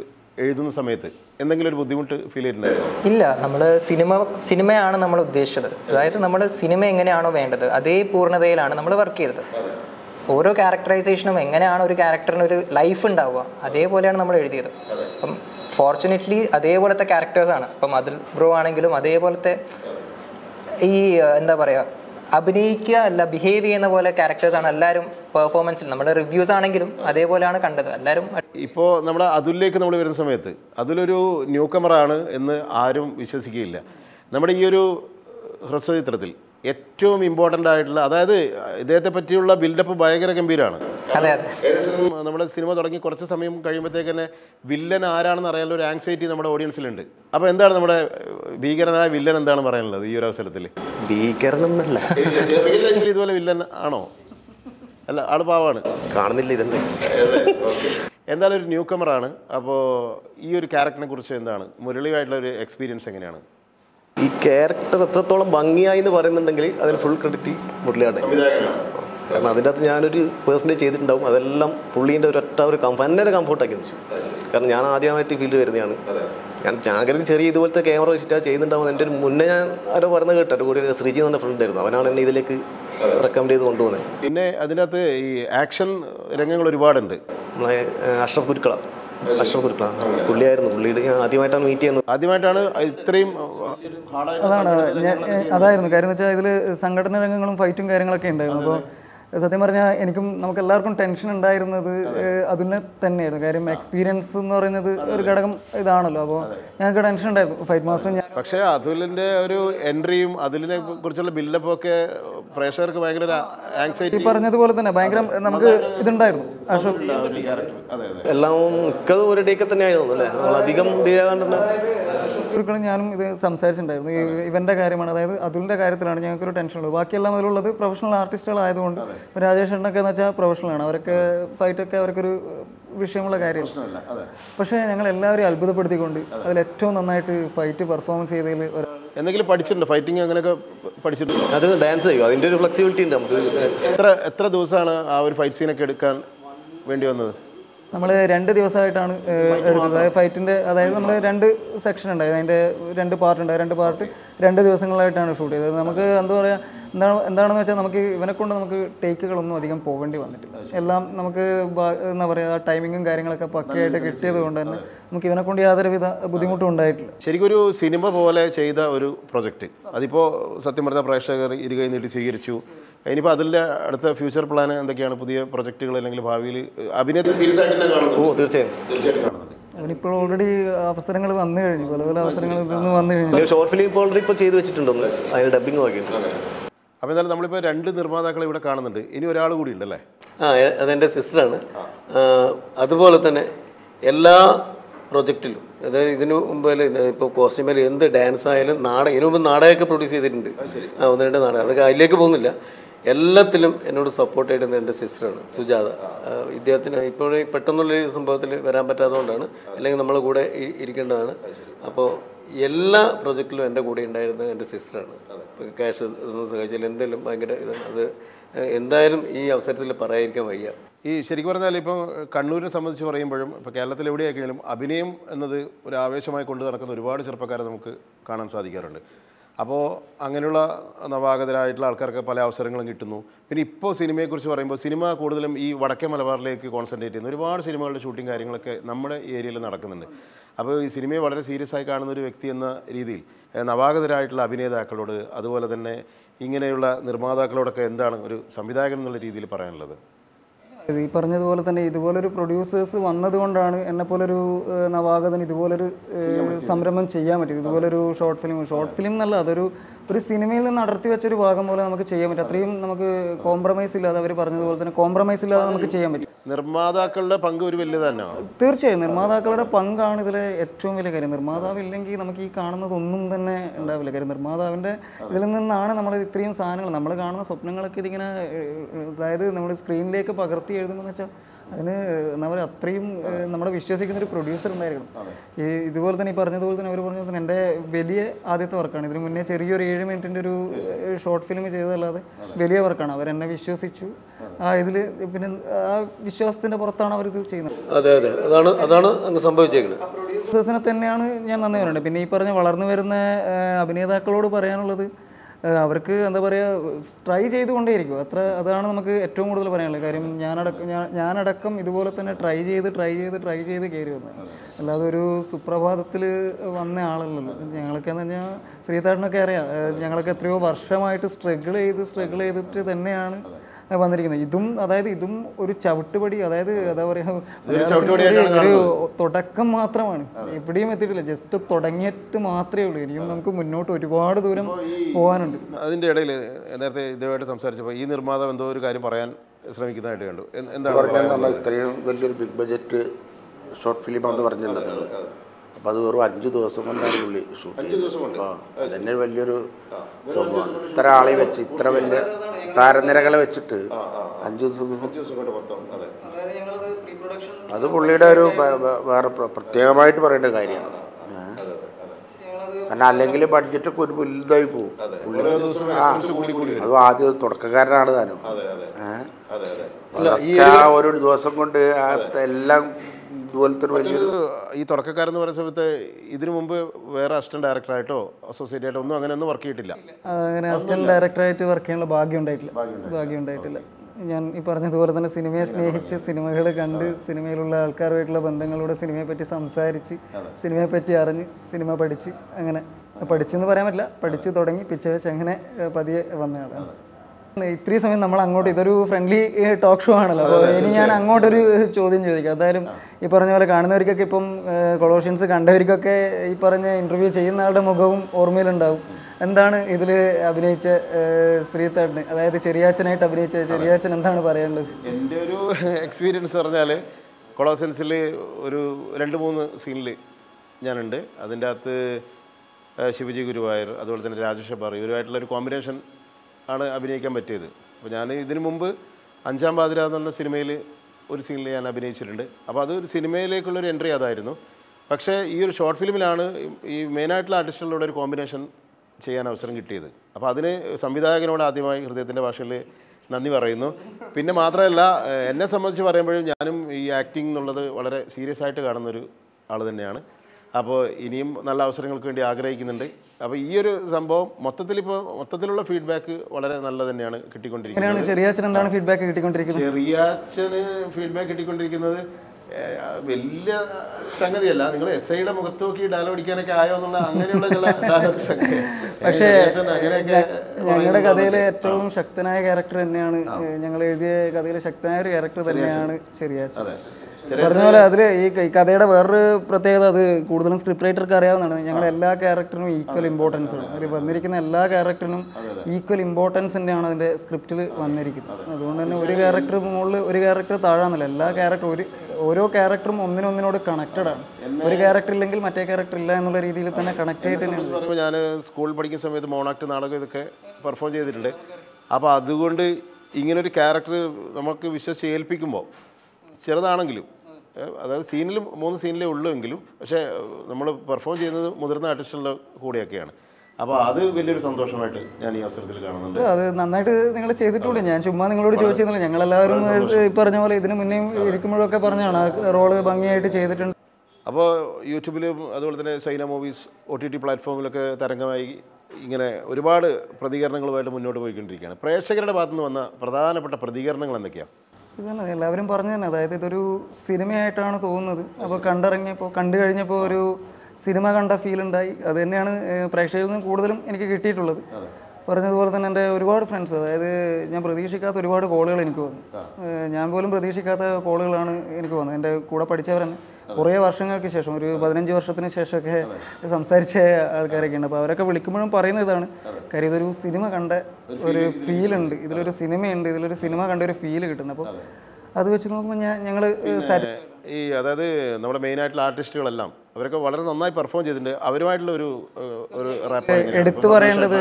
[SPEAKER 1] എഴുതുന്ന സമയത്ത് എന്തെങ്കിലും ഒരു ബുദ്ധിമുട്ട് ഫീൽ ചെയ്തിട്ടുണ്ടായിരുന്നു?
[SPEAKER 5] ഇല്ല നമ്മൾ സിനിമ സിനിമയാണ് നമ്മൾ ഉദ്ദേശിച്ചത്. അതായത് നമ്മൾ സിനിമ എങ്ങനെയാണോ വേണ്ടത് അതേ പൂർണതയിലാണ് നമ്മൾ വർക്ക് ചെയ്തത്. ഓരോ ക്യാരക്ടറൈസേഷനും എങ്ങനെയാണ് ഒരു ക്യാരക്ടറിന് ഒരു ലൈഫ് ഉണ്ടാവുക അതേപോലെയാണ് നമ്മൾ എഴുതിയത്. അപ്പം ഫോർച്ചുനേറ്റ്ലി അതേപോലത്തെ ക്യാരക്ടേഴ്സാണ് അപ്പം അതിൽ ബ്രോ ആണെങ്കിലും അതേപോലത്തെ ഈ എന്താ പറയുക അഭിനയിക്കുക അല്ല ബിഹേവ് ചെയ്യുന്ന പോലെ ക്യാരക്ടേഴ്സാണ് എല്ലാവരും പെർഫോമൻസിൽ നമ്മുടെ റിവ്യൂസ് ആണെങ്കിലും അതേപോലെയാണ് കണ്ടത്. എല്ലാവരും
[SPEAKER 1] ഇപ്പോൾ നമ്മുടെ അതിലേക്ക് നമ്മൾ വരുന്ന സമയത്ത് അതിലൊരു ന്യൂ കമറാണ് എന്ന് ആരും വിശ്വസിക്കുകയില്ല. നമ്മുടെ ഈ ഒരു ഹ്രസ്വചിത്രത്തിൽ ഏറ്റവും ഇമ്പോർട്ടന്റ് ആയിട്ടുള്ള അതായത് ഇദ്ദേഹത്തെ പറ്റിയുള്ള ബിൽഡപ്പ് ഭയങ്കര ഗംഭീരമാണ് ഏകദേശം നമ്മുടെ സിനിമ തുടങ്ങി കുറച്ച് സമയം കഴിയുമ്പോഴത്തേക്ക് തന്നെ വില്ലൻ ആരാണെന്ന് അറിയാനുള്ള ഒരു ആങ്സൈറ്റി നമ്മുടെ ഓഡിയൻസിലുണ്ട് അപ്പോൾ എന്താണ് നമ്മുടെ ഭീകരനായ വില്ലൻ എന്താണ് പറയാനുള്ളത് ഈ ഒരു അവസരത്തിൽ?
[SPEAKER 6] ഭീകരനൊന്നല്ല
[SPEAKER 1] ഇതുപോലെ വില്ലൻ ആണോ? അല്ല ആൾ പാവാണ്.
[SPEAKER 6] കാണുന്നില്ല ഇതല്ലേ
[SPEAKER 1] എന്തായാലും ഒരു ന്യൂ കമറാണ് അപ്പോൾ ഈ ഒരു ക്യാരക്ടറിനെ കുറിച്ച് എന്താണ്? മുരളിയായിട്ടുള്ള ഒരു എക്സ്പീരിയൻസ് എങ്ങനെയാണ്?
[SPEAKER 6] ഈ ക്യാരക്ടർ എത്രത്തോളം ഭംഗിയായി എന്ന് പറയുന്നുണ്ടെങ്കിൽ അതിന് ഫുൾ ക്രെഡിറ്റ് മുരളിയാടെ കാരണം അതിന്റെ അകത്ത് ഞാനൊരു പേഴ്സന്റേജ് ചെയ്തിട്ടുണ്ടാവും. അതെല്ലാം പുള്ളീന്റെ ഒരു ഒറ്റ ഒരു കംഫർട്ട് എന്നെ ഒരു കംഫർട്ടാക്കി വെച്ചു. കാരണം ഞാൻ ആദ്യമായിട്ട് ഫീൽഡ് വരുന്നതാണ്. ഞാൻ ജാഗ്രത ചെറിയ ഇതുപോലത്തെ ക്യാമറ വെച്ചിട്ടാണ് ചെയ്യുന്നുണ്ടാവും എന്റെ ഒരു മുന്നേ ഞാൻ ആരോ പറഞ്ഞ കേട്ടോ. ഒരു കൂടി ശ്രീജി എന്ന ഫ്രണ്ട് ആയിരുന്നു അവനാണ് എന്നെ ഇതിലേക്ക് റെക്കമെൻഡ് ചെയ്ത് കൊണ്ടുപോകുന്നത്.
[SPEAKER 1] പിന്നെ അതിനകത്ത് ഈ ആക്ഷൻ രംഗങ്ങൾ ഒരുപാടുണ്ട്.
[SPEAKER 6] നമ്മളെ അഷ്റഫ് കുരുക്കള അഷ്റഫ് കുരുക്കള പുള്ളിയായിരുന്നു. പുള്ളിയുടെ ഞാൻ ആദ്യമായിട്ടാണ് മീറ്റ് ചെയ്യുന്നത്.
[SPEAKER 1] ആദ്യമായിട്ടാണ് ഇത്രയും
[SPEAKER 2] അതാണ്. ഞാൻ അതായിരുന്നു. കാര്യം വെച്ചാൽ ഇതിൽ സംഘടന രംഗങ്ങളും ഫൈറ്റും കാര്യങ്ങളൊക്കെ ഉണ്ടായിരുന്നു. അപ്പോൾ സത്യം പറഞ്ഞാൽ എനിക്കും നമുക്ക് എല്ലാവർക്കും ടെൻഷൻ ഉണ്ടായിരുന്നത് അതിനെ തന്നെയായിരുന്നു. കാര്യം എക്സ്പീരിയൻസ് എന്ന് പറയുന്നത് ഒരു ഘടകം ഇതാണല്ലോ. അപ്പോൾ ഞങ്ങൾക്ക് ടെൻഷൻ ഉണ്ടായിരുന്നു. ഫൈറ്റ് മാസ്റ്റർ ഞാൻ
[SPEAKER 1] പക്ഷേ അതുലിന്റെ ഒരു എൻട്രിയും അതിലിനെ കുറിച്ചുള്ള ബിൽഡപ്പും ഒക്കെ പ്രേക്ഷകർക്ക് ഭയങ്കര ആങ്സൈറ്റി
[SPEAKER 2] പറഞ്ഞതുപോലെ തന്നെ ഭയങ്കര നമുക്ക് ഇതുണ്ടായിരുന്നു. അശോക്
[SPEAKER 6] എല്ലാം മിക്കതും ഒരു ഡേക്ക് തന്നെയായിരുന്നു അല്ലേ? നമ്മൾ അധികം തന്നെ
[SPEAKER 2] ഞാനും ഇത് സംസാരിച്ചിട്ടുണ്ടായിരുന്നു. ഇവന്റെ കാര്യമാണ്. അതായത് അതുലിന്റെ കാര്യത്തിലാണ് ഞങ്ങൾക്ക് ഒരു ടെൻഷൻ ഉള്ളത്. ബാക്കിയെല്ലാം അതിലുള്ളത് പ്രൊഫഷണൽ ആർട്ടിസ്റ്റുകൾ ആയതുകൊണ്ട് ഇപ്പോൾ രാജേഷ് ഏട്ടനൊക്കെ എന്ന് വെച്ചാൽ പ്രൊഫഷണലാണ് അവരൊക്കെ ഫൈറ്റൊക്കെ അവർക്കൊരു വിഷയമുള്ള കാര്യമല്ല പക്ഷേ ഞങ്ങൾ എല്ലാവരും അത്ഭുതപ്പെടുത്തിക്കൊണ്ട് അതിൽ ഏറ്റവും നന്നായിട്ട് ഫൈറ്റ് പെർഫോമൻസ് ചെയ്തതിൽ
[SPEAKER 1] എന്തെങ്കിലും പഠിച്ചിട്ടുണ്ട്? ഫൈറ്റിംഗ് അങ്ങനെയൊക്കെ പഠിച്ചിട്ടുണ്ട്?
[SPEAKER 6] അത് ഡാൻസ് ചെയ്യും. അതിന്റെ ഒരു ഫ്ലെക്സിബിലിറ്റി ഉണ്ട് നമുക്ക്.
[SPEAKER 1] എത്ര എത്ര ദിവസമാണ് ആ ഒരു ഫൈറ്റ് സീനൊക്കെ എടുക്കാൻ വേണ്ടി വന്നത്?
[SPEAKER 2] നമ്മൾ രണ്ട് ദിവസമായിട്ടാണ് എടുക്കുന്നത്. അതായത് ഫൈറ്റിന്റെ അതായത് നമ്മൾ രണ്ട് സെക്ഷൻ ഉണ്ടായത് അതിന്റെ രണ്ട് പാർട്ട് ഉണ്ട് രണ്ട് പാർട്ട് രണ്ട് ദിവസങ്ങളായിട്ടാണ് ഷൂട്ട് ചെയ്തത്. നമുക്ക് എന്താ പറയുക എന്താണ് എന്താണെന്ന് വെച്ചാൽ നമുക്ക് ഇവനെ കൊണ്ട് നമുക്ക് ടേക്കുകളൊന്നും അധികം പോകേണ്ടി വന്നിട്ടില്ല. എല്ലാം നമുക്ക് എന്താ പറയുക ടൈമിങ്ങും കാര്യങ്ങളൊക്കെ പക്കയായിട്ട് കിട്ടിയത് കൊണ്ട് തന്നെ നമുക്ക് ഇവനെ കൊണ്ട് യാതൊരുവിധ ബുദ്ധിമുട്ടും ഉണ്ടായിട്ടില്ല.
[SPEAKER 1] ശരിക്കും ഒരു സിനിമ പോലെ ചെയ്ത ഒരു പ്രൊജക്റ്റ്. അതിപ്പോൾ സത്യം പറഞ്ഞ പ്രേക്ഷകർ ഇരുകൈ നീട്ടി സ്വീകരിച്ചു. ഇനിയിപ്പോൾ അതിന്റെ അടുത്ത ഫ്യൂച്ചർ പ്ലാൻ എന്തൊക്കെയാണ്? പുതിയ പ്രൊജക്റ്റുകൾ അല്ലെങ്കിൽ ഭാവിയിൽ അഭിനയത്തെ സീരിയസ് ആയിട്ട് കാണുന്നു
[SPEAKER 6] ഓ തീർച്ചയായും.
[SPEAKER 1] തീർച്ചയായിട്ടും കാണുന്നുണ്ട്.
[SPEAKER 2] അവനിപ്പോൾ ഓൾറെഡി അവസരങ്ങൾ വന്നു കഴിഞ്ഞു. പല പല അവസരങ്ങൾ ഇതിൽ നിന്ന് വന്നു കഴിഞ്ഞു.
[SPEAKER 6] ഷോർട്ട് ഫിലിം ഇപ്പോൾ ഓൾറെഡി ഇപ്പോൾ ചെയ്ത് വെച്ചിട്ടുണ്ടോ അതിന് ഡബിങ് ആക്കിയിട്ടുണ്ട്
[SPEAKER 1] അപ്പോൾ എന്തായാലും നമ്മളിപ്പോൾ രണ്ട് നിർമ്മാതാക്കളെ ഇവിടെ കാണുന്നുണ്ട്. ഇനി ഒരാൾ കൂടി ഉണ്ടല്ലേ?
[SPEAKER 3] ആ അതെന്റെ സിസ്റ്ററാണ്. അതുപോലെ തന്നെ എല്ലാ പ്രൊജക്റ്റിലും അതായത് ഇതിനു മുമ്പിൽ ഇപ്പോൾ കോസ്റ്റ്യൂമിൽ എന്ത് ഡാൻസ് ആയാലും നാടകം ഇതിനു മുമ്പ് നാടകമൊക്കെ പ്രൊഡ്യൂസ് ചെയ്തിട്ടുണ്ട്. ആ ഒന്ന് രണ്ട് നാടകം. അതൊക്കെ അതിലേക്ക് പോകുന്നില്ല. എല്ലാത്തിലും എന്നോട് സപ്പോർട്ട് ചെയ്തിരുന്നത് എന്റെ സിസ്റ്ററാണ് സുജാത. ഇദ്ദേഹത്തിന് ഇപ്പോഴും പെട്ടെന്നുള്ള സംഭവത്തിൽ വരാൻ പറ്റാത്തതുകൊണ്ടാണ് അല്ലെങ്കിൽ നമ്മളെ കൂടെ ഇരിക്കേണ്ടതാണ്. അപ്പോൾ എല്ലാ പ്രൊജക്റ്റിലും എന്റെ കൂടെ ഉണ്ടായിരുന്നത് എന്റെ സിസ്റ്ററാണ്. ക്യാഷ് സഹായിച്ചാൽ എന്തെങ്കിലും ഭയങ്കര ഇതാണ്. അത് എന്തായാലും ഈ അവസരത്തിൽ പറയാതിരിക്കാൻ വയ്യ.
[SPEAKER 1] ഈ ശരിക്കും പറഞ്ഞാൽ ഇപ്പോൾ കണ്ണൂരിനെ സംബന്ധിച്ച് പറയുമ്പോഴും ഇപ്പോൾ കേരളത്തിൽ എവിടെയാണെങ്കിലും അഭിനയം എന്നത് ഒരു ആവേശമായി കൊണ്ടു നടക്കുന്ന ഒരുപാട് ചെറുപ്പക്കാരെ നമുക്ക് കാണാൻ സാധിക്കാറുണ്ട്. അപ്പോൾ അങ്ങനെയുള്ള നവാഗതരായിട്ടുള്ള ആൾക്കാർക്ക് പല അവസരങ്ങളും കിട്ടുന്നു. പിന്നെ ഇപ്പോൾ സിനിമയെക്കുറിച്ച് പറയുമ്പോൾ സിനിമ കൂടുതലും ഈ വടക്കേ മലബാറിലേക്ക് കോൺസെൻട്രേറ്റ് ചെയ്യുന്നു ഒരുപാട് സിനിമകളുടെ ഷൂട്ടിംഗ് കാര്യങ്ങളൊക്കെ നമ്മുടെ ഏരിയയിൽ നടക്കുന്നുണ്ട്. അപ്പോൾ ഈ സിനിമയെ വളരെ സീരിയസ് ആയി കാണുന്ന ഒരു വ്യക്തി എന്ന രീതിയിൽ നവാഗതരായിട്ടുള്ള അഭിനേതാക്കളോട് അതുപോലെ തന്നെ ഇങ്ങനെയുള്ള നിർമ്മാതാക്കളോടൊക്കെ എന്താണ് ഒരു സംവിധായകൻ എന്നുള്ള രീതിയിൽ പറയാനുള്ളത്?
[SPEAKER 2] ഇത് ഈ പറഞ്ഞതുപോലെ തന്നെ ഇതുപോലൊരു പ്രൊഡ്യൂസേഴ്സ് വന്നതുകൊണ്ടാണ് എന്നെ പോലൊരു ഏഹ്, നവാഗതൻ ഇതുപോലൊരു സംരംഭം ചെയ്യാൻ പറ്റിയത്. ഇതുപോലൊരു ഷോർട്ട് ഫിലിം ഷോർട്ട് ഫിലിം എന്നല്ല അതൊരു ഒരു സിനിമയിൽ നിന്ന് അടർത്തി വെച്ചൊരു ഭാഗം പോലെ നമുക്ക് ചെയ്യാൻ പറ്റും. അത്രയും നമുക്ക് കോംപ്രമൈസ് ഇല്ലാതെ അവർ പറഞ്ഞതുപോലെ തന്നെ കോംപ്രമൈസ് ഇല്ലാതെ നമുക്ക് ചെയ്യാൻ പറ്റും.
[SPEAKER 1] നിർമ്മാതാക്കളുടെ പങ്ക് ഒരു വലിയ തന്നെ
[SPEAKER 2] തീർച്ചയായും നിർമ്മാതാക്കളുടെ പങ്കാണ് ഇതിലെ ഏറ്റവും വലിയ കാര്യം. നിർമ്മാതാവ് ഇല്ലെങ്കിൽ നമുക്ക് ഈ കാണുന്നതൊന്നും തന്നെ ഉണ്ടാവില്ല. കാര്യം നിർമ്മാതാവിന്റെ ഇതിൽ നിന്നാണ് നമ്മൾ ഇത്രയും സാധനങ്ങൾ. നമ്മൾ കാണുന്ന സ്വപ്നങ്ങളൊക്കെ ഇതിങ്ങനെ അതായത് നമ്മൾ സ്ക്രീനിലേക്ക് പകർത്തി എഴുതുമ്പോൾ വെച്ചാൽ അതിന് നമ്മൾ അത്രയും നമ്മൾ നമ്മളെ വിശ്വസിക്കുന്ന ഒരു പ്രൊഡ്യൂസർ ഉണ്ടായിരിക്കണം. ഈ ഇതുപോലെ തന്നെ ഈ പറഞ്ഞതുപോലെ തന്നെ അവർ പറഞ്ഞ എന്റെ വലിയ ആദ്യത്തെ വർക്കാണ്. ഇതിന് മുന്നേ ചെറിയൊരു ഏഴ് മിനിറ്റിന്റെ ഒരു ഷോർട്ട് ഫിലിം ചെയ്തതല്ലാതെ വലിയ വർക്കാണ്. അവരെന്നെ വിശ്വസിച്ചു. ആ ഇതിൽ പിന്നെ ആ വിശ്വാസത്തിന്റെ പുറത്താണ് അവർ ഇത് ചെയ്യുന്നത്.
[SPEAKER 3] അതെ അതെ. അതാണ് അതാണ് അങ്ങ് സംഭവിച്ചേക്കുന്നത്
[SPEAKER 2] പ്രൊഡ്യൂസേഴ്സിനെ തന്നെയാണ് ഞാൻ നന്ദി പറയുന്നത്. പിന്നെ ഈ പറഞ്ഞ വളർന്നു വരുന്ന അഭിനേതാക്കളോട് പറയാനുള്ളത് അവർക്ക് എന്താ പറയുക ട്രൈ ചെയ്തുകൊണ്ടേയിരിക്കും. അത്ര അതാണ് നമുക്ക് ഏറ്റവും കൂടുതൽ പറയാനുള്ളത്. കാര്യം ഞാനടക്കം ഞാനടക്കം ഇതുപോലെ തന്നെ ട്രൈ ചെയ്ത് ട്രൈ ചെയ്ത് ട്രൈ ചെയ്ത് കയറി വന്നത് അല്ലാതെ ഒരു സുപ്രഭാതത്തിൽ വന്ന ആളല്ലല്ലോ. ഞങ്ങളൊക്കെ എന്ന് പറഞ്ഞാൽ ശ്രീതാടിനൊക്കെ അറിയാം. ഞങ്ങളൊക്കെ എത്രയോ വർഷമായിട്ട് സ്ട്രഗിൾ ചെയ്ത് സ്ട്രഗിൾ ചെയ്തിട്ട് തന്നെയാണ് വന്നിരിക്കുന്നത് ഇതും അതായത് ഇതും ഒരു ചവിട്ടുപടി അതായത് എന്താ പറയുക ഒരു തുടക്കം മാത്രമാണ്. എവിടെയും എത്തിയിട്ടില്ല. ജസ്റ്റ് തുടങ്ങിയിട്ട് മാത്രമേ ഉള്ളൂ. ഇനിയും നമുക്ക് മുന്നോട്ട് ഒരുപാട് ദൂരം പോകാനുണ്ട്.
[SPEAKER 1] അതിന്റെ ഇടയിൽ നേരത്തെ ഇതുമായിട്ട് സംസാരിച്ചപ്പോൾ ഈ നിർമ്മാതാവ് എന്തോ ഒരു കാര്യം പറയാൻ ശ്രമിക്കുന്നതായിട്ട് കണ്ടു. എന്ത്- എന്താണ്
[SPEAKER 4] ഇത്രയും വലിയൊരു ബിഗ് ബഡ്ജറ്റ് ഷോർട്ട് ഫിലിമാണെന്ന് പറഞ്ഞിട്ടുള്ളത് അപ്പം അത് വെറും അഞ്ച് ദിവസം കൊണ്ടാണ് പുള്ളി ഷൂട്ട് ചെയ്തത്. ആ അതന്നെ വലിയൊരു സംഭവമാണ്. ഇത്ര ആളെ വെച്ച് ഇത്ര വലിയ താരനിരകളെ വെച്ചിട്ട് അഞ്ചു ദിവസം അത്. പുള്ളിയുടെ ഒരു വേറെ പ്രത്യേകമായിട്ട് പറയേണ്ട കാര്യമാണ്? കാരണം അല്ലെങ്കിൽ ബഡ്ജറ്റൊക്കെ ഒരു വലുതായി പോകും. അത് ആദ്യം തുടക്കക്കാരനാണ് താനും. ആ ഒരു ദിവസം കൊണ്ട് എല്ലാം ഇതുപോലത്തെ ഒരു വലിയൊരു
[SPEAKER 1] ഈ തുടക്കക്കാരെന്ന് പറയുന്ന സമയത്ത് ഇതിനു മുമ്പ് വേറെ അസിസ്റ്റന്റ് ഡയറക്ടറായിട്ടോ അസോസിയേറ്റ് ആയിട്ടോ ഒന്നും അങ്ങനെ ഒന്നും വർക്ക് ചെയ്തിട്ടില്ല.
[SPEAKER 2] അങ്ങനെ അസിസ്റ്റന്റ് ഡയറക്ടറായിട്ട് വർക്ക് ചെയ്യാനുള്ള ഭാഗ്യം ഉണ്ടായിട്ടില്ല. ഭാഗ്യം ഉണ്ടായിട്ടില്ല. ഞാൻ ഈ പറഞ്ഞതുപോലെ തന്നെ സിനിമയെ സ്നേഹിച്ച് സിനിമകൾ കണ്ട് സിനിമയിലുള്ള ആൾക്കാരുമായിട്ടുള്ള ബന്ധങ്ങളിലൂടെ സിനിമയെ പറ്റി സംസാരിച്ച് സിനിമയെ പറ്റി അറിഞ്ഞ് സിനിമ പഠിച്ച് അങ്ങനെ പഠിച്ചെന്ന് പറയാൻ പറ്റില്ല. പഠിച്ച് തുടങ്ങി പിച്ച വെച്ച് അങ്ങനെ പതിയെ വന്നതാണ്. ഇത്രയും സമയം നമ്മൾ അങ്ങോട്ട് ഇതൊരു ഫ്രണ്ട്ലി ടോക്ക് ഷോ ആണല്ലോ. അപ്പോൾ ഇനി ഞാൻ അങ്ങോട്ടൊരു ചോദ്യം ചോദിക്കാം. എന്തായാലും ഈ പറഞ്ഞ പോലെ കാണുന്നവർക്കൊക്കെ ഇപ്പം കൊളോഷ്യൻസ് കണ്ടവർക്കൊക്കെ ഈ പറഞ്ഞ ഇന്റർവ്യൂ ചെയ്യുന്ന ആളുടെ മുഖവും ഓർമ്മയിലുണ്ടാവും. എന്താണ് ഇതിൽ അഭിനയിച്ച ശ്രീതേട്ടന് അതായത് ചെറിയാച്ചനായിട്ട് അഭിനയിച്ച ചെറിയാച്ചൻ എന്താണ് പറയേണ്ടത്?
[SPEAKER 1] എന്റെ ഒരു എക്സ്പീരിയൻസ് പറഞ്ഞാൽ കൊളോസൻസിൽ ഒരു രണ്ട് മൂന്ന് സീനിൽ ഞാനുണ്ട്. അതിന്റെ അകത്ത് ശിവജി ഗുരുവായൂർ അതുപോലെ തന്നെ രാജേഷ് ബാർ ഇവരുമായിട്ടുള്ള ഒരു കോമ്പിനേഷൻ ആണ് അഭിനയിക്കാൻ പറ്റിയത്. അപ്പോൾ ഞാൻ ഇതിനു മുമ്പ് അഞ്ചാം പാതിര എന്ന് പറഞ്ഞ സിനിമയിൽ ഒരു സീനിൽ ഞാൻ അഭിനയിച്ചിട്ടുണ്ട്. അപ്പോൾ അതൊരു സിനിമയിലേക്കുള്ളൊരു എൻട്രി അതായിരുന്നു. പക്ഷേ ഈ ഒരു ഷോർട്ട് ഫിലിമിലാണ് ഈ മെയിനായിട്ടുള്ള ആർട്ടിസ്റ്റുകളുടെ ഒരു കോമ്പിനേഷൻ ചെയ്യാൻ അവസരം കിട്ടിയത്. അപ്പോൾ അതിന് സംവിധായകനോട് ആദ്യമായി ഹൃദയത്തിന്റെ ഭാഷയിൽ നന്ദി പറയുന്നു. പിന്നെ മാത്രമല്ല എന്നെ സംബന്ധിച്ച് പറയുമ്പോഴും ഞാനും ഈ ആക്ടിംഗ് എന്നുള്ളത് വളരെ സീരിയസ് ആയിട്ട് കാണുന്നൊരു ആൾ തന്നെയാണ്. അപ്പോൾ ഇനിയും നല്ല അവസരങ്ങൾക്ക് വേണ്ടി ആഗ്രഹിക്കുന്നുണ്ട്. അപ്പോൾ ഈ ഒരു സംഭവം മൊത്തത്തിൽ ഇപ്പോൾ മൊത്തത്തിലുള്ള ഫീഡ്ബാക്ക് വളരെ നല്ല തന്നെയാണ് കിട്ടിക്കൊണ്ടിരിക്കുന്നത്.
[SPEAKER 2] ചെറിയാച്ചൻ എന്താണ് ഫീഡ്ബാക്ക് കിട്ടിക്കൊണ്ടിരിക്കുന്നത്?
[SPEAKER 1] ചെറിയാച്ചന് ഫീഡ്ബാക്ക് കിട്ടിക്കൊണ്ടിരിക്കുന്നത് വലിയ സംഗതിയല്ല. നിങ്ങൾ എസ് ഐയുടെ മുഖത്ത് നോക്കി ഡയലോഗ് അടിക്കാനൊക്കെ ആയോ എന്നുള്ള അങ്ങനെയുള്ള ചില ഡയലോഗ്സ് ഒക്കെ.
[SPEAKER 2] പക്ഷേ ഞങ്ങളുടെ കഥയിലെ ഏറ്റവും ശക്തനായ ക്യാരക്ടർ തന്നെയാണ് ഞങ്ങൾ എഴുതിയ കഥയിലെ ശക്തനായ ഒരു ക്യാരക്ടർ തന്നെയാണ് ചെറിയാച്ചൻ. പറഞ്ഞ പോലെ അതിൽ ഈ കഥയുടെ വേറൊരു പ്രത്യേകത അത് കൂടുതലും സ്ക്രിപ്റ്റ് റൈറ്റർക്ക് അറിയാവുന്നതാണ് ഞങ്ങളുടെ എല്ലാ ക്യാരക്ടറിനും ഈക്വൽ ഇമ്പോർട്ടൻസ് ആണ്. അതിൽ വന്നിരിക്കുന്ന എല്ലാ ക്യാരക്ടറിനും ഈക്വൽ ഇമ്പോർട്ടൻസ് തന്നെയാണ് അതിന്റെ സ്ക്രിപ്റ്റിൽ വന്നിരിക്കുന്നത്. അതുകൊണ്ട് തന്നെ ഒരു ക്യാരക്ടർ മുകളിൽ ഒരു ക്യാരക്ടർ താഴാന്നില്ല. എല്ലാ ക്യാരക്ടർ ഒരു ഓരോ ക്യാരക്ടറും ഒന്നിനൊന്നിനോട് കണക്റ്റഡ് ആണ്. ഒരു ക്യാരക്ടർ ഇല്ലെങ്കിൽ മറ്റേ ക്യാരക്ടർ ഇല്ല എന്നുള്ള രീതിയിൽ തന്നെ കണക്ട്
[SPEAKER 1] ആയിട്ട് ഞാൻ സ്കൂളിൽ പഠിക്കുന്ന സമയത്ത് മോണാക്ട് നാടകം ഇതൊക്കെ പെർഫോം ചെയ്തിട്ടുണ്ട്. അപ്പോൾ അതുകൊണ്ട് ഇങ്ങനൊരു ക്യാരക്ടർ നമുക്ക് വിശ്വസിച്ച് ഏൽപ്പിക്കുമ്പോൾ ചെറുതാണെങ്കിലും അതായത് സീനിൽ മൂന്ന് സീനിലേ ഉള്ളൂ എങ്കിലും പക്ഷേ നമ്മൾ പെർഫോം ചെയ്യുന്നത് മുതിർന്ന ആർട്ടിസ്റ്റുകളുടെ കൂടെയൊക്കെയാണ്. അപ്പോൾ അത് വലിയൊരു സന്തോഷമായിട്ട് ഞാൻ ഈ അവസരത്തിൽ കാണുന്നുണ്ട്.
[SPEAKER 2] അത് നന്നായിട്ട് നിങ്ങൾ ചെയ്തിട്ടുള്ളൂ. ഞാൻ ചുമ്മാ നിങ്ങളോട് ചോദിച്ചിരുന്നില്ല. ഞങ്ങളെല്ലാവരും പറഞ്ഞ പോലെ ഇതിന് മുന്നേ ഇരിക്കുമ്പോഴൊക്കെ പറഞ്ഞാണ് ആ റോൾ ഭംഗിയായിട്ട് ചെയ്തിട്ടുണ്ട്.
[SPEAKER 1] അപ്പോൾ യൂട്യൂബിലും അതുപോലെ തന്നെ Saina movies O T T പ്ലാറ്റ്ഫോമിലൊക്കെ തരംഗമായി ഇങ്ങനെ ഒരുപാട് പ്രതികരണങ്ങളുമായിട്ട് മുന്നോട്ട് പോയിക്കൊണ്ടിരിക്കുകയാണ്. പ്രേക്ഷകരുടെ ഭാഗത്തുനിന്ന് വന്ന പ്രധാനപ്പെട്ട പ്രതികരണങ്ങൾ എന്തൊക്കെയാണ്?
[SPEAKER 2] ഇതാണ് എല്ലാവരും പറഞ്ഞു തന്നെ. അതായത് ഇതൊരു സിനിമയായിട്ടാണ് തോന്നുന്നത്. അപ്പോൾ കണ്ടിറങ്ങിയപ്പോൾ കണ്ടു കഴിഞ്ഞപ്പോൾ ഒരു സിനിമ കണ്ട ഫീൽ ഉണ്ടായി. അത് തന്നെയാണ് പ്രേക്ഷകരിൽ നിന്ന് കൂടുതലും എനിക്ക് കിട്ടിയിട്ടുള്ളത്. പറഞ്ഞതുപോലെ തന്നെ എന്റെ ഒരുപാട് ഫ്രണ്ട്സ് അതായത് ഞാൻ പ്രതീക്ഷിക്കാത്ത ഒരുപാട് കോളുകൾ എനിക്ക് വന്നു. ഞാൻ പോലും പ്രതീക്ഷിക്കാത്ത കോളുകളാണ് എനിക്ക് വന്നത്. എന്റെ കൂടെ പഠിച്ചവർ തന്നെ കുറേ വർഷങ്ങൾക്ക് ശേഷം ഒരു പതിനഞ്ച് വർഷത്തിന് ശേഷമൊക്കെ സംസാരിച്ച ആൾക്കാരൊക്കെ ഉണ്ട് അപ്പോൾ അവരൊക്കെ വിളിക്കുമ്പോഴും പറയുന്ന ഇതാണ്. കാര്യം ഇതൊരു സിനിമ കണ്ട ഒരു ഫീൽ ഉണ്ട്. ഇതിലൊരു സിനിമയുണ്ട്. ഇതിലൊരു സിനിമ കണ്ട ഒരു ഫീൽ കിട്ടുന്നു. അപ്പോൾ അത്. വെച്ച് നോക്കുമ്പോൾ ഞാൻ ഞങ്ങൾ
[SPEAKER 1] ഈ അതായത് നമ്മുടെ മെയിൻ ആയിട്ടുള്ള ആർട്ടിസ്റ്റുകളെല്ലാം അവരൊക്കെ വളരെ നന്നായി പെർഫോം ചെയ്തിട്ടുണ്ട്. അവരുമായിട്ടുള്ള ഒരു ഒരു
[SPEAKER 2] എടുത്തു പറയേണ്ടത്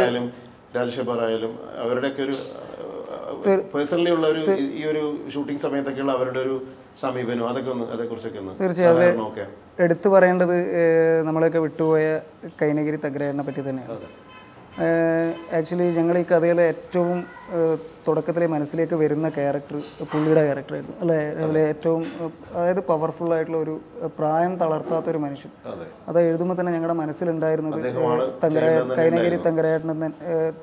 [SPEAKER 1] രാജശേഖർ ആയാലും അവരുടെയൊക്കെ ഒരു പേഴ്സണലി ഉള്ള ഒരു ഈ ഒരു ഷൂട്ടിംഗ് സമയത്തൊക്കെയുള്ള അവരുടെ ഒരു സമീപനം അതൊക്കെ ഒന്ന് അതേക്കുറിച്ചൊക്കെ ഒന്ന് തീർച്ചയായും
[SPEAKER 2] എടുത്തു പറയേണ്ടത് നമ്മളൊക്കെ വിട്ടുപോയ കൈനഗിരി തഗ്രേനെ പറ്റി തന്നെയാണ്. ആക്ച്വലി ഞങ്ങൾ ഈ കഥയിലെ ഏറ്റവും തുടക്കത്തിലെ മനസ്സിലേക്ക് വരുന്ന ക്യാരക്ടർ പുള്ളിയുടെ ക്യാരക്ടറായിരുന്നു അല്ലേ? അതിലെ ഏറ്റവും അതായത് പവർഫുൾ ആയിട്ടുള്ള ഒരു പ്രായം തളർത്താത്ത ഒരു മനുഷ്യൻ. അത്. എഴുതുമ്പോൾ തന്നെ ഞങ്ങളുടെ മനസ്സിലുണ്ടായിരുന്നത് തങ്കരായ കൈനഗിരി തങ്കരായട്ടൻ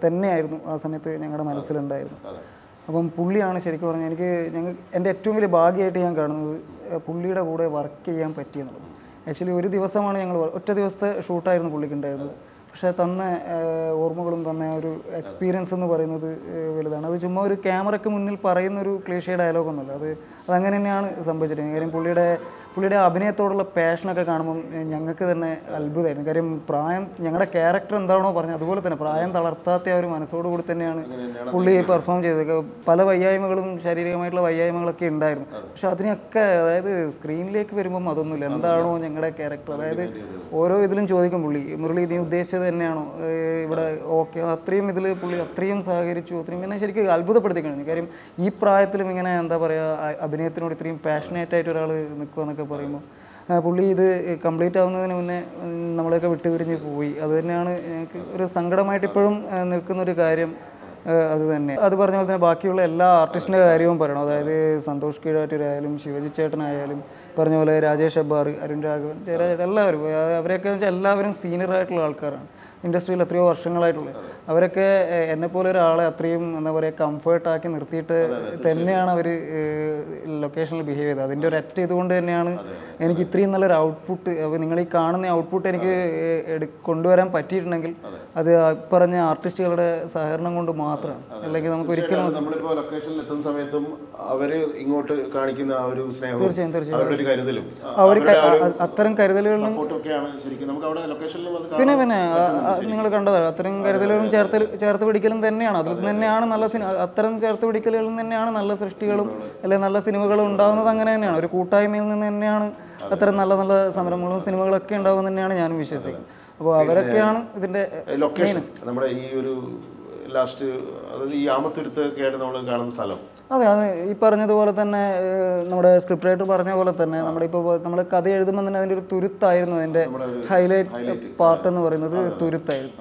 [SPEAKER 2] തന്നെയായിരുന്നു ആ സമയത്ത് ഞങ്ങളുടെ മനസ്സിലുണ്ടായിരുന്നു അപ്പം പുള്ളിയാണ് ശരിക്കും പറഞ്ഞാൽ എനിക്ക് ഞങ്ങൾ എന്റെ ഏറ്റവും വലിയ ഭാഗ്യമായിട്ട് ഞാൻ കാണുന്നത് പുള്ളിയുടെ കൂടെ വർക്ക് ചെയ്യാൻ പറ്റിയെന്നുള്ളത്. ആക്ച്വലി ഒരു ദിവസമാണ് ഞങ്ങൾ ഒറ്റ ദിവസത്തെ ഷൂട്ടായിരുന്നു പുള്ളിക്ക് ഉണ്ടായിരുന്നത്. പക്ഷേ തന്ന ഓർമ്മകളും തന്ന ഒരു എക്സ്പീരിയൻസ് എന്ന് പറയുന്നത് വലുതാണ്. അത് ചുമ്മാ ഒരു ക്യാമറയ്ക്ക് മുന്നിൽ പറയുന്ന ഒരു ക്ലീഷേ ഡയലോഗൊന്നുമല്ല അത് അതങ്ങനെ തന്നെയാണ് സംഭവിച്ചിരിക്കുന്നത്. കാര്യം പുള്ളിയുടെ പുള്ളിയുടെ അഭിനയത്തോടുള്ള പാഷനൊക്കെ കാണുമ്പം ഞങ്ങൾക്ക് തന്നെ അത്ഭുതമായിരുന്നു. കാര്യം പ്രായം ഞങ്ങളുടെ ക്യാരക്ടർ എന്താണോ പറഞ്ഞത് അതുപോലെ തന്നെ പ്രായം തളർത്താത്ത ആ ഒരു മനസ്സോട് കൂടി തന്നെയാണ് പുള്ളി പെർഫോം ചെയ്തത്. പല വയ്യായ്മകളും ശാരീരികമായിട്ടുള്ള വയ്യായ്മകളൊക്കെ ഉണ്ടായിരുന്നു. പക്ഷെ അതിനൊക്കെ അതായത് സ്ക്രീനിലേക്ക് വരുമ്പം അതൊന്നുമില്ല. എന്താണോ ഞങ്ങളുടെ ക്യാരക്ടർ അതായത് ഓരോ ഇതിലും ചോദിക്കും പുള്ളി മുരളി നീ ഉദ്ദേശിച്ചത് തന്നെയാണോ? ഇവിടെ ഓക്കെ. അത്രയും ഇതിൽ പുള്ളി അത്രയും സഹകരിച്ചു അത്രയും എന്നെ ശരിക്കും അത്ഭുതപ്പെടുത്തി കഴിഞ്ഞു. കാര്യം ഈ പ്രായത്തിലും ഇങ്ങനെ എന്താ പറയുക അഭിനയത്തിനോട് ഇത്രയും പാഷനേറ്റ് ആയിട്ട് ഒരാൾ നിൽക്കുക എന്നൊക്കെ പറയുമ്പോൾ. പുള്ളി ഇത് കംപ്ലീറ്റ് ആവുന്നതിന് മുന്നേ നമ്മളെയൊക്കെ വിട്ടുപിരിഞ്ഞ് പോയി. അത് തന്നെയാണ് ഞങ്ങൾക്ക് ഒരു സങ്കടമായിട്ട് ഇപ്പോഴും നിൽക്കുന്നൊരു കാര്യം അത് തന്നെ. അത് പറഞ്ഞ പോലെ തന്നെ ബാക്കിയുള്ള എല്ലാ ആർട്ടിസ്റ്റിന്റെ കാര്യവും പറയണം. അതായത് സന്തോഷ് കീഴാറ്റൂരായാലും ശിവജി ചേട്ടനായാലും പറഞ്ഞ പോലെ രാജേഷ് അബ്ബാർ അരുൺ രാഘവൻ ജയരാജ് എല്ലാവരും. അവരെയൊക്കെ വെച്ചാൽ എല്ലാവരും സീനിയർ ആയിട്ടുള്ള ആൾക്കാരാണ്. ഇൻഡസ്ട്രിയിൽ എത്രയോ വർഷങ്ങളായിട്ടുള്ളത്. അവരൊക്കെ എന്നെ പോലെ ഒരാളെ അത്രയും എന്താ പറയുക കംഫർട്ടാക്കി നിർത്തിയിട്ട് തന്നെയാണ് അവർ ലൊക്കേഷനിൽ ബിഹേവ് ചെയ്തത്. അതിന്റെ ഒരു അറ്റ് ഇതുകൊണ്ട് തന്നെയാണ് എനിക്ക് ഇത്രയും നല്ലൊരു ഔട്ട്പുട്ട് അപ്പോൾ നിങ്ങൾ ഈ കാണുന്ന ഔട്ട്പുട്ട് എനിക്ക് കൊണ്ടുവരാൻ പറ്റിയിട്ടുണ്ടെങ്കിൽ അത്. പറഞ്ഞ ആർട്ടിസ്റ്റുകളുടെ സഹകരണം കൊണ്ട് മാത്രമാണ് അല്ലെങ്കിൽ നമുക്ക് ഒരിക്കലും
[SPEAKER 1] നമ്മളിപ്പോ ലൊക്കേഷനിൽ എത്തുന്ന സമയത്തും അവർ ഇങ്ങോട്ട് കാണിക്കുന്ന ആ ഒരു സ്നേഹവും
[SPEAKER 2] തീർച്ചയായും, തീർച്ചയായും. അവർ അത്തരം കരുതലുകളും പിന്നെ പിന്നെ നിങ്ങൾ കണ്ടതാണ് അത്തരം കരുതലുകളും ചേർത്ത് ചേർത്ത് പിടിക്കലും തന്നെയാണ്. അതിൽ തന്നെയാണ് നല്ല സിനിമ അത്തരം ചേർത്ത് പിടിക്കലുകളും തന്നെയാണ് നല്ല സൃഷ്ടികളും അല്ലെങ്കിൽ നല്ല സിനിമകളും ഉണ്ടാകുന്നത് അങ്ങനെ തന്നെയാണ്. ഒരു കൂട്ടായ്മയിൽ നിന്ന് തന്നെയാണ് അത്തരം നല്ല നല്ല സംരംഭങ്ങളും സിനിമകളൊക്കെ ഉണ്ടാകുമെന്ന് തന്നെയാണ് ഞാൻ വിശ്വസിക്കുന്നത്. അപ്പോൾ അവരൊക്കെയാണ് ഇതിന്റെ
[SPEAKER 1] ലൊക്കേഷൻ നമ്മുടെ ഈ ഒരു ലാസ്റ്റ് അതായത് ഈ ആയിട്ട് നമ്മൾ കാണുന്ന സ്ഥലം.
[SPEAKER 2] അതെ അത് ഈ പറഞ്ഞതുപോലെ തന്നെ നമ്മുടെ സ്ക്രിപ്റ്റ് റൈറ്റർ പറഞ്ഞ പോലെ തന്നെ നമ്മുടെ ഇപ്പോൾ നമ്മൾ കഥ എഴുതുമ്പോൾ തന്നെ അതിന്റെ ഒരു തുരുത്തായിരുന്നു അതിന്റെ ഹൈലൈറ്റ് പാർട്ട് എന്ന് പറയുന്നത് തുരുത്തായിരുന്നു.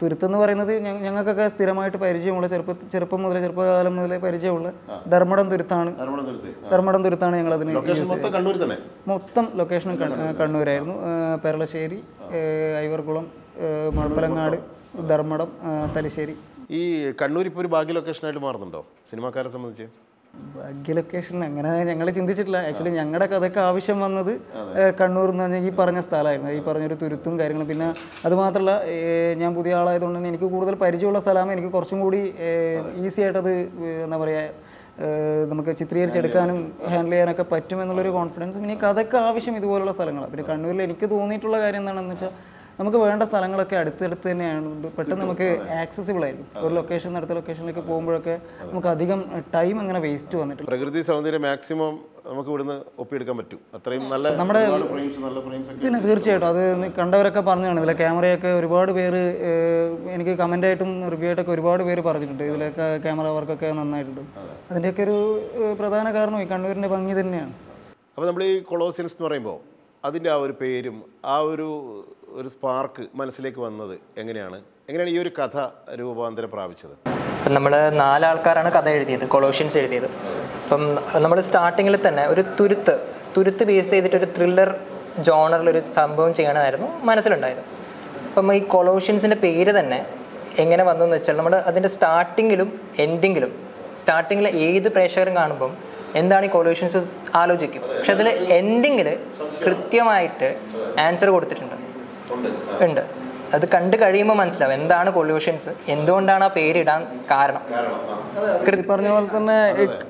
[SPEAKER 2] തുരുത്ത് എന്ന് പറയുന്നത് ഞങ്ങൾക്കൊക്കെ സ്ഥിരമായിട്ട് പരിചയമുള്ള ചെറുപ്പ ചെറുപ്പം മുതലേ ചെറുപ്പകാലം മുതലേ പരിചയമുള്ള ധർമ്മടം തുരുത്താണ്. ധർമ്മടം തുരുത്താണ് ഞങ്ങൾ അതിന്
[SPEAKER 1] മൊത്തം
[SPEAKER 2] ലൊക്കേഷൻ കണ്ണൂരായിരുന്നു. പെരളശ്ശേരി ഐവർകുളം ഏഹ്, ധർമ്മടം തലശ്ശേരി.
[SPEAKER 1] ഈ കണ്ണൂർ ഇപ്പോൾ ഒരു ഭാഗ്യ ലൊക്കേഷനായിട്ട് മാറുന്നുണ്ടോ? സിനിമാക്കാരെ സംബന്ധിച്ച്?
[SPEAKER 2] ഭാഗ്യ ലൊക്കേഷൻ അങ്ങനെ ഞങ്ങൾ ചിന്തിച്ചിട്ടില്ല. ആക്ച്വലി ഞങ്ങളുടെ കഥയ്ക്ക് ആവശ്യം വന്നത് കണ്ണൂർ എന്ന് പറഞ്ഞാൽ ഈ പറഞ്ഞ സ്ഥലമായിരുന്നു. ഈ പറഞ്ഞൊരു തുരുത്തും കാര്യങ്ങളും. പിന്നെ അത് മാത്രമല്ല ഞാൻ പുതിയ ആളായതുകൊണ്ട് തന്നെ എനിക്ക് കൂടുതൽ പരിചയമുള്ള സ്ഥലമാണ് എനിക്ക് കുറച്ചും കൂടി ഈസി ആയിട്ടത് എന്താ പറയുക നമുക്ക് ചിത്രീകരിച്ചെടുക്കാനും ഹാൻഡിൽ ചെയ്യാനൊക്കെ പറ്റുമെന്നുള്ളൊരു കോൺഫിഡൻസ് പിന്നെ കഥയ്ക്ക് ആവശ്യം ഇതുപോലുള്ള സ്ഥലങ്ങളാണ്. പിന്നെ കണ്ണൂരിൽ എനിക്ക് തോന്നിയിട്ടുള്ള കാര്യം എന്താണെന്ന് വെച്ചാൽ നമുക്ക് വേണ്ട സ്ഥലങ്ങളൊക്കെ അടുത്തടുത്ത് തന്നെയാണ്. പെട്ടെന്ന് നമുക്ക് ആക്സസിബിൾ ആയിരിക്കും. ഒരു ലൊക്കേഷൻ അടുത്ത ലൊക്കേഷനിലേക്ക് പോകുമ്പോഴൊക്കെ നമുക്ക് അധികം ടൈം അങ്ങനെ വേസ്റ്റ് വന്നിട്ടില്ല.
[SPEAKER 1] പ്രകൃതി സൗന്ദര്യം മാക്സിമം നമുക്ക് ഇവിടുന്ന് ഒപ്പിയെടുക്കാൻ പറ്റും. അത്രയും നല്ല
[SPEAKER 2] നമ്മുടെ പിന്നെ തീർച്ചയായിട്ടും. അത് കണ്ടവരൊക്കെ പറഞ്ഞാണ് ഇതിലെ ക്യാമറയൊക്കെ ഒരുപാട് പേര് എനിക്ക് കമന്റ് ആയിട്ടും റിവ്യൂ ആയിട്ടൊക്കെ ഒരുപാട് പേര് പറഞ്ഞിട്ടുണ്ട്. ഇതിലൊക്കെ ക്യാമറ വർക്കൊക്കെ നന്നായിട്ടുണ്ട്. അതിന്റെയൊക്കെ ഒരു പ്രധാന കാരണം ഈ കണ്ണൂരിന്റെ ഭംഗി തന്നെയാണ്.
[SPEAKER 1] അപ്പോൾ നമ്മൾ ഈ കൊളോസിയൻസ് എന്ന് പറയുമ്പോൾ അതിന്റെ ആ ഒരു പേരും ആ ഒരു ഒരു സ്പാർക്ക് മനസ്സിലേക്ക് വന്നത് എങ്ങനെയാണ്? എങ്ങനെയാണ് ഈ ഒരു കഥ രൂപാന്തരം പ്രാപിച്ചത്?
[SPEAKER 5] നമ്മൾ നാലാൾക്കാരാണ് കഥ എഴുതിയത് കൊളോഷ്യൻസ് എഴുതിയത്. അപ്പം നമ്മൾ സ്റ്റാർട്ടിങ്ങിൽ തന്നെ ഒരു തുരുത്ത് തുരുത്ത് ബേസ് ചെയ്തിട്ട് ഒരു ത്രില്ലർ ജോണറിൽ ഒരു സംഭവം ചെയ്യണമായിരുന്നു മനസ്സിലുണ്ടായത്. അപ്പം ഈ കൊളോഷ്യൻസിന്റെ പേര് തന്നെ എങ്ങനെ വന്നു എന്ന് വെച്ചാൽ നമ്മൾ അതിന്റെ സ്റ്റാർട്ടിങ്ങിലും എൻഡിങ്ങിലും സ്റ്റാർട്ടിങ്ങിൽ ഏത് പ്രേക്ഷകരും കാണുമ്പം എന്താണ് ഈ കൊളോഷ്യൻസ് ആലോചിക്കും? പക്ഷെ അതിൽ എൻഡിങ്ങിൽ കൃത്യമായിട്ട് ആൻസർ കൊടുത്തിട്ടുണ്ട്. ഉണ്ട്. അത് കണ്ടു കഴിയുമ്പോൾ മനസ്സിലാവും. എന്താണ് പൊല്യൂഷൻസ് എന്തുകൊണ്ടാണ് ആ പേരിടാൻ കാരണം?
[SPEAKER 2] കൃതി പറഞ്ഞ പോലെ തന്നെ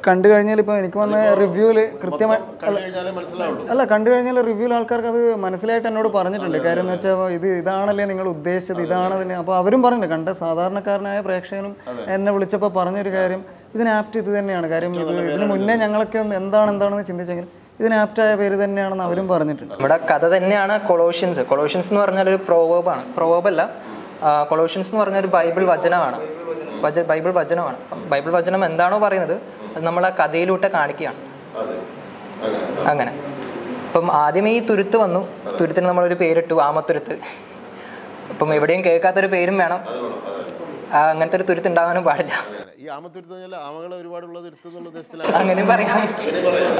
[SPEAKER 2] കണ്ടു കഴിഞ്ഞാൽ ഇപ്പൊ എനിക്ക് വന്ന റിവ്യൂൽ കൃത്യമായി അല്ല കണ്ടു കഴിഞ്ഞാൽ റിവ്യൂൽ ആൾക്കാർക്ക് അത് മനസ്സിലായിട്ട് എന്നോട് പറഞ്ഞിട്ടുണ്ട്. കാര്യം എന്ന് വെച്ചാൽ ഇത് ഇതാണല്ലേ നിങ്ങൾ ഉദ്ദേശിച്ചത്? ഇതാണ് അതിന് അപ്പോൾ അവരും പറഞ്ഞിട്ടുണ്ട്. കണ്ട സാധാരണക്കാരനായ പ്രേക്ഷകനും എന്നെ വിളിച്ചപ്പോൾ പറഞ്ഞൊരു കാര്യം ഇതിന് ആപ്റ്റ് ഇത് തന്നെയാണ്. കാര്യം ഇത് ഇതിന് മുന്നേ ഞങ്ങളൊക്കെ ഒന്ന് എന്താണ് എന്താണെന്ന് ചിന്തിച്ചെങ്കിൽ ഇതിന് ആപ്റ്റായ പേര് തന്നെയാണെന്ന് അവരും പറഞ്ഞിട്ടുണ്ട്.
[SPEAKER 5] നമ്മുടെ കഥ തന്നെയാണ് കൊളോഷ്യൻസ്. കൊളോഷ്യൻസ് എന്ന് പറഞ്ഞാൽ ഒരു പ്രോവേബാണ്. പ്രോവേബ് അല്ല കൊളോഷ്യൻസ് എന്ന് പറഞ്ഞ ഒരു ബൈബിൾ വചനമാണ്. വച ബൈബിൾ വചനമാണ്. ബൈബിൾ വചനം എന്താണോ പറയുന്നത് അത് നമ്മൾ ആ കഥയിലൂട്ട് കാണിക്കുകയാണ്. അങ്ങനെ. അപ്പം ആദ്യമേ ഈ തുരുത്ത് വന്നു. തുരുത്തിന് നമ്മളൊരു പേരിട്ടു ആമത്തുരുത്ത്. അപ്പം എവിടെയും കേൾക്കാത്തൊരു പേരും വേണം. അങ്ങനത്തെ ഒരു തുരുത്ത് ഉണ്ടാകാനും പാടില്ല.
[SPEAKER 1] ഈ ആമകളെ
[SPEAKER 5] അങ്ങനെയും പറയാം.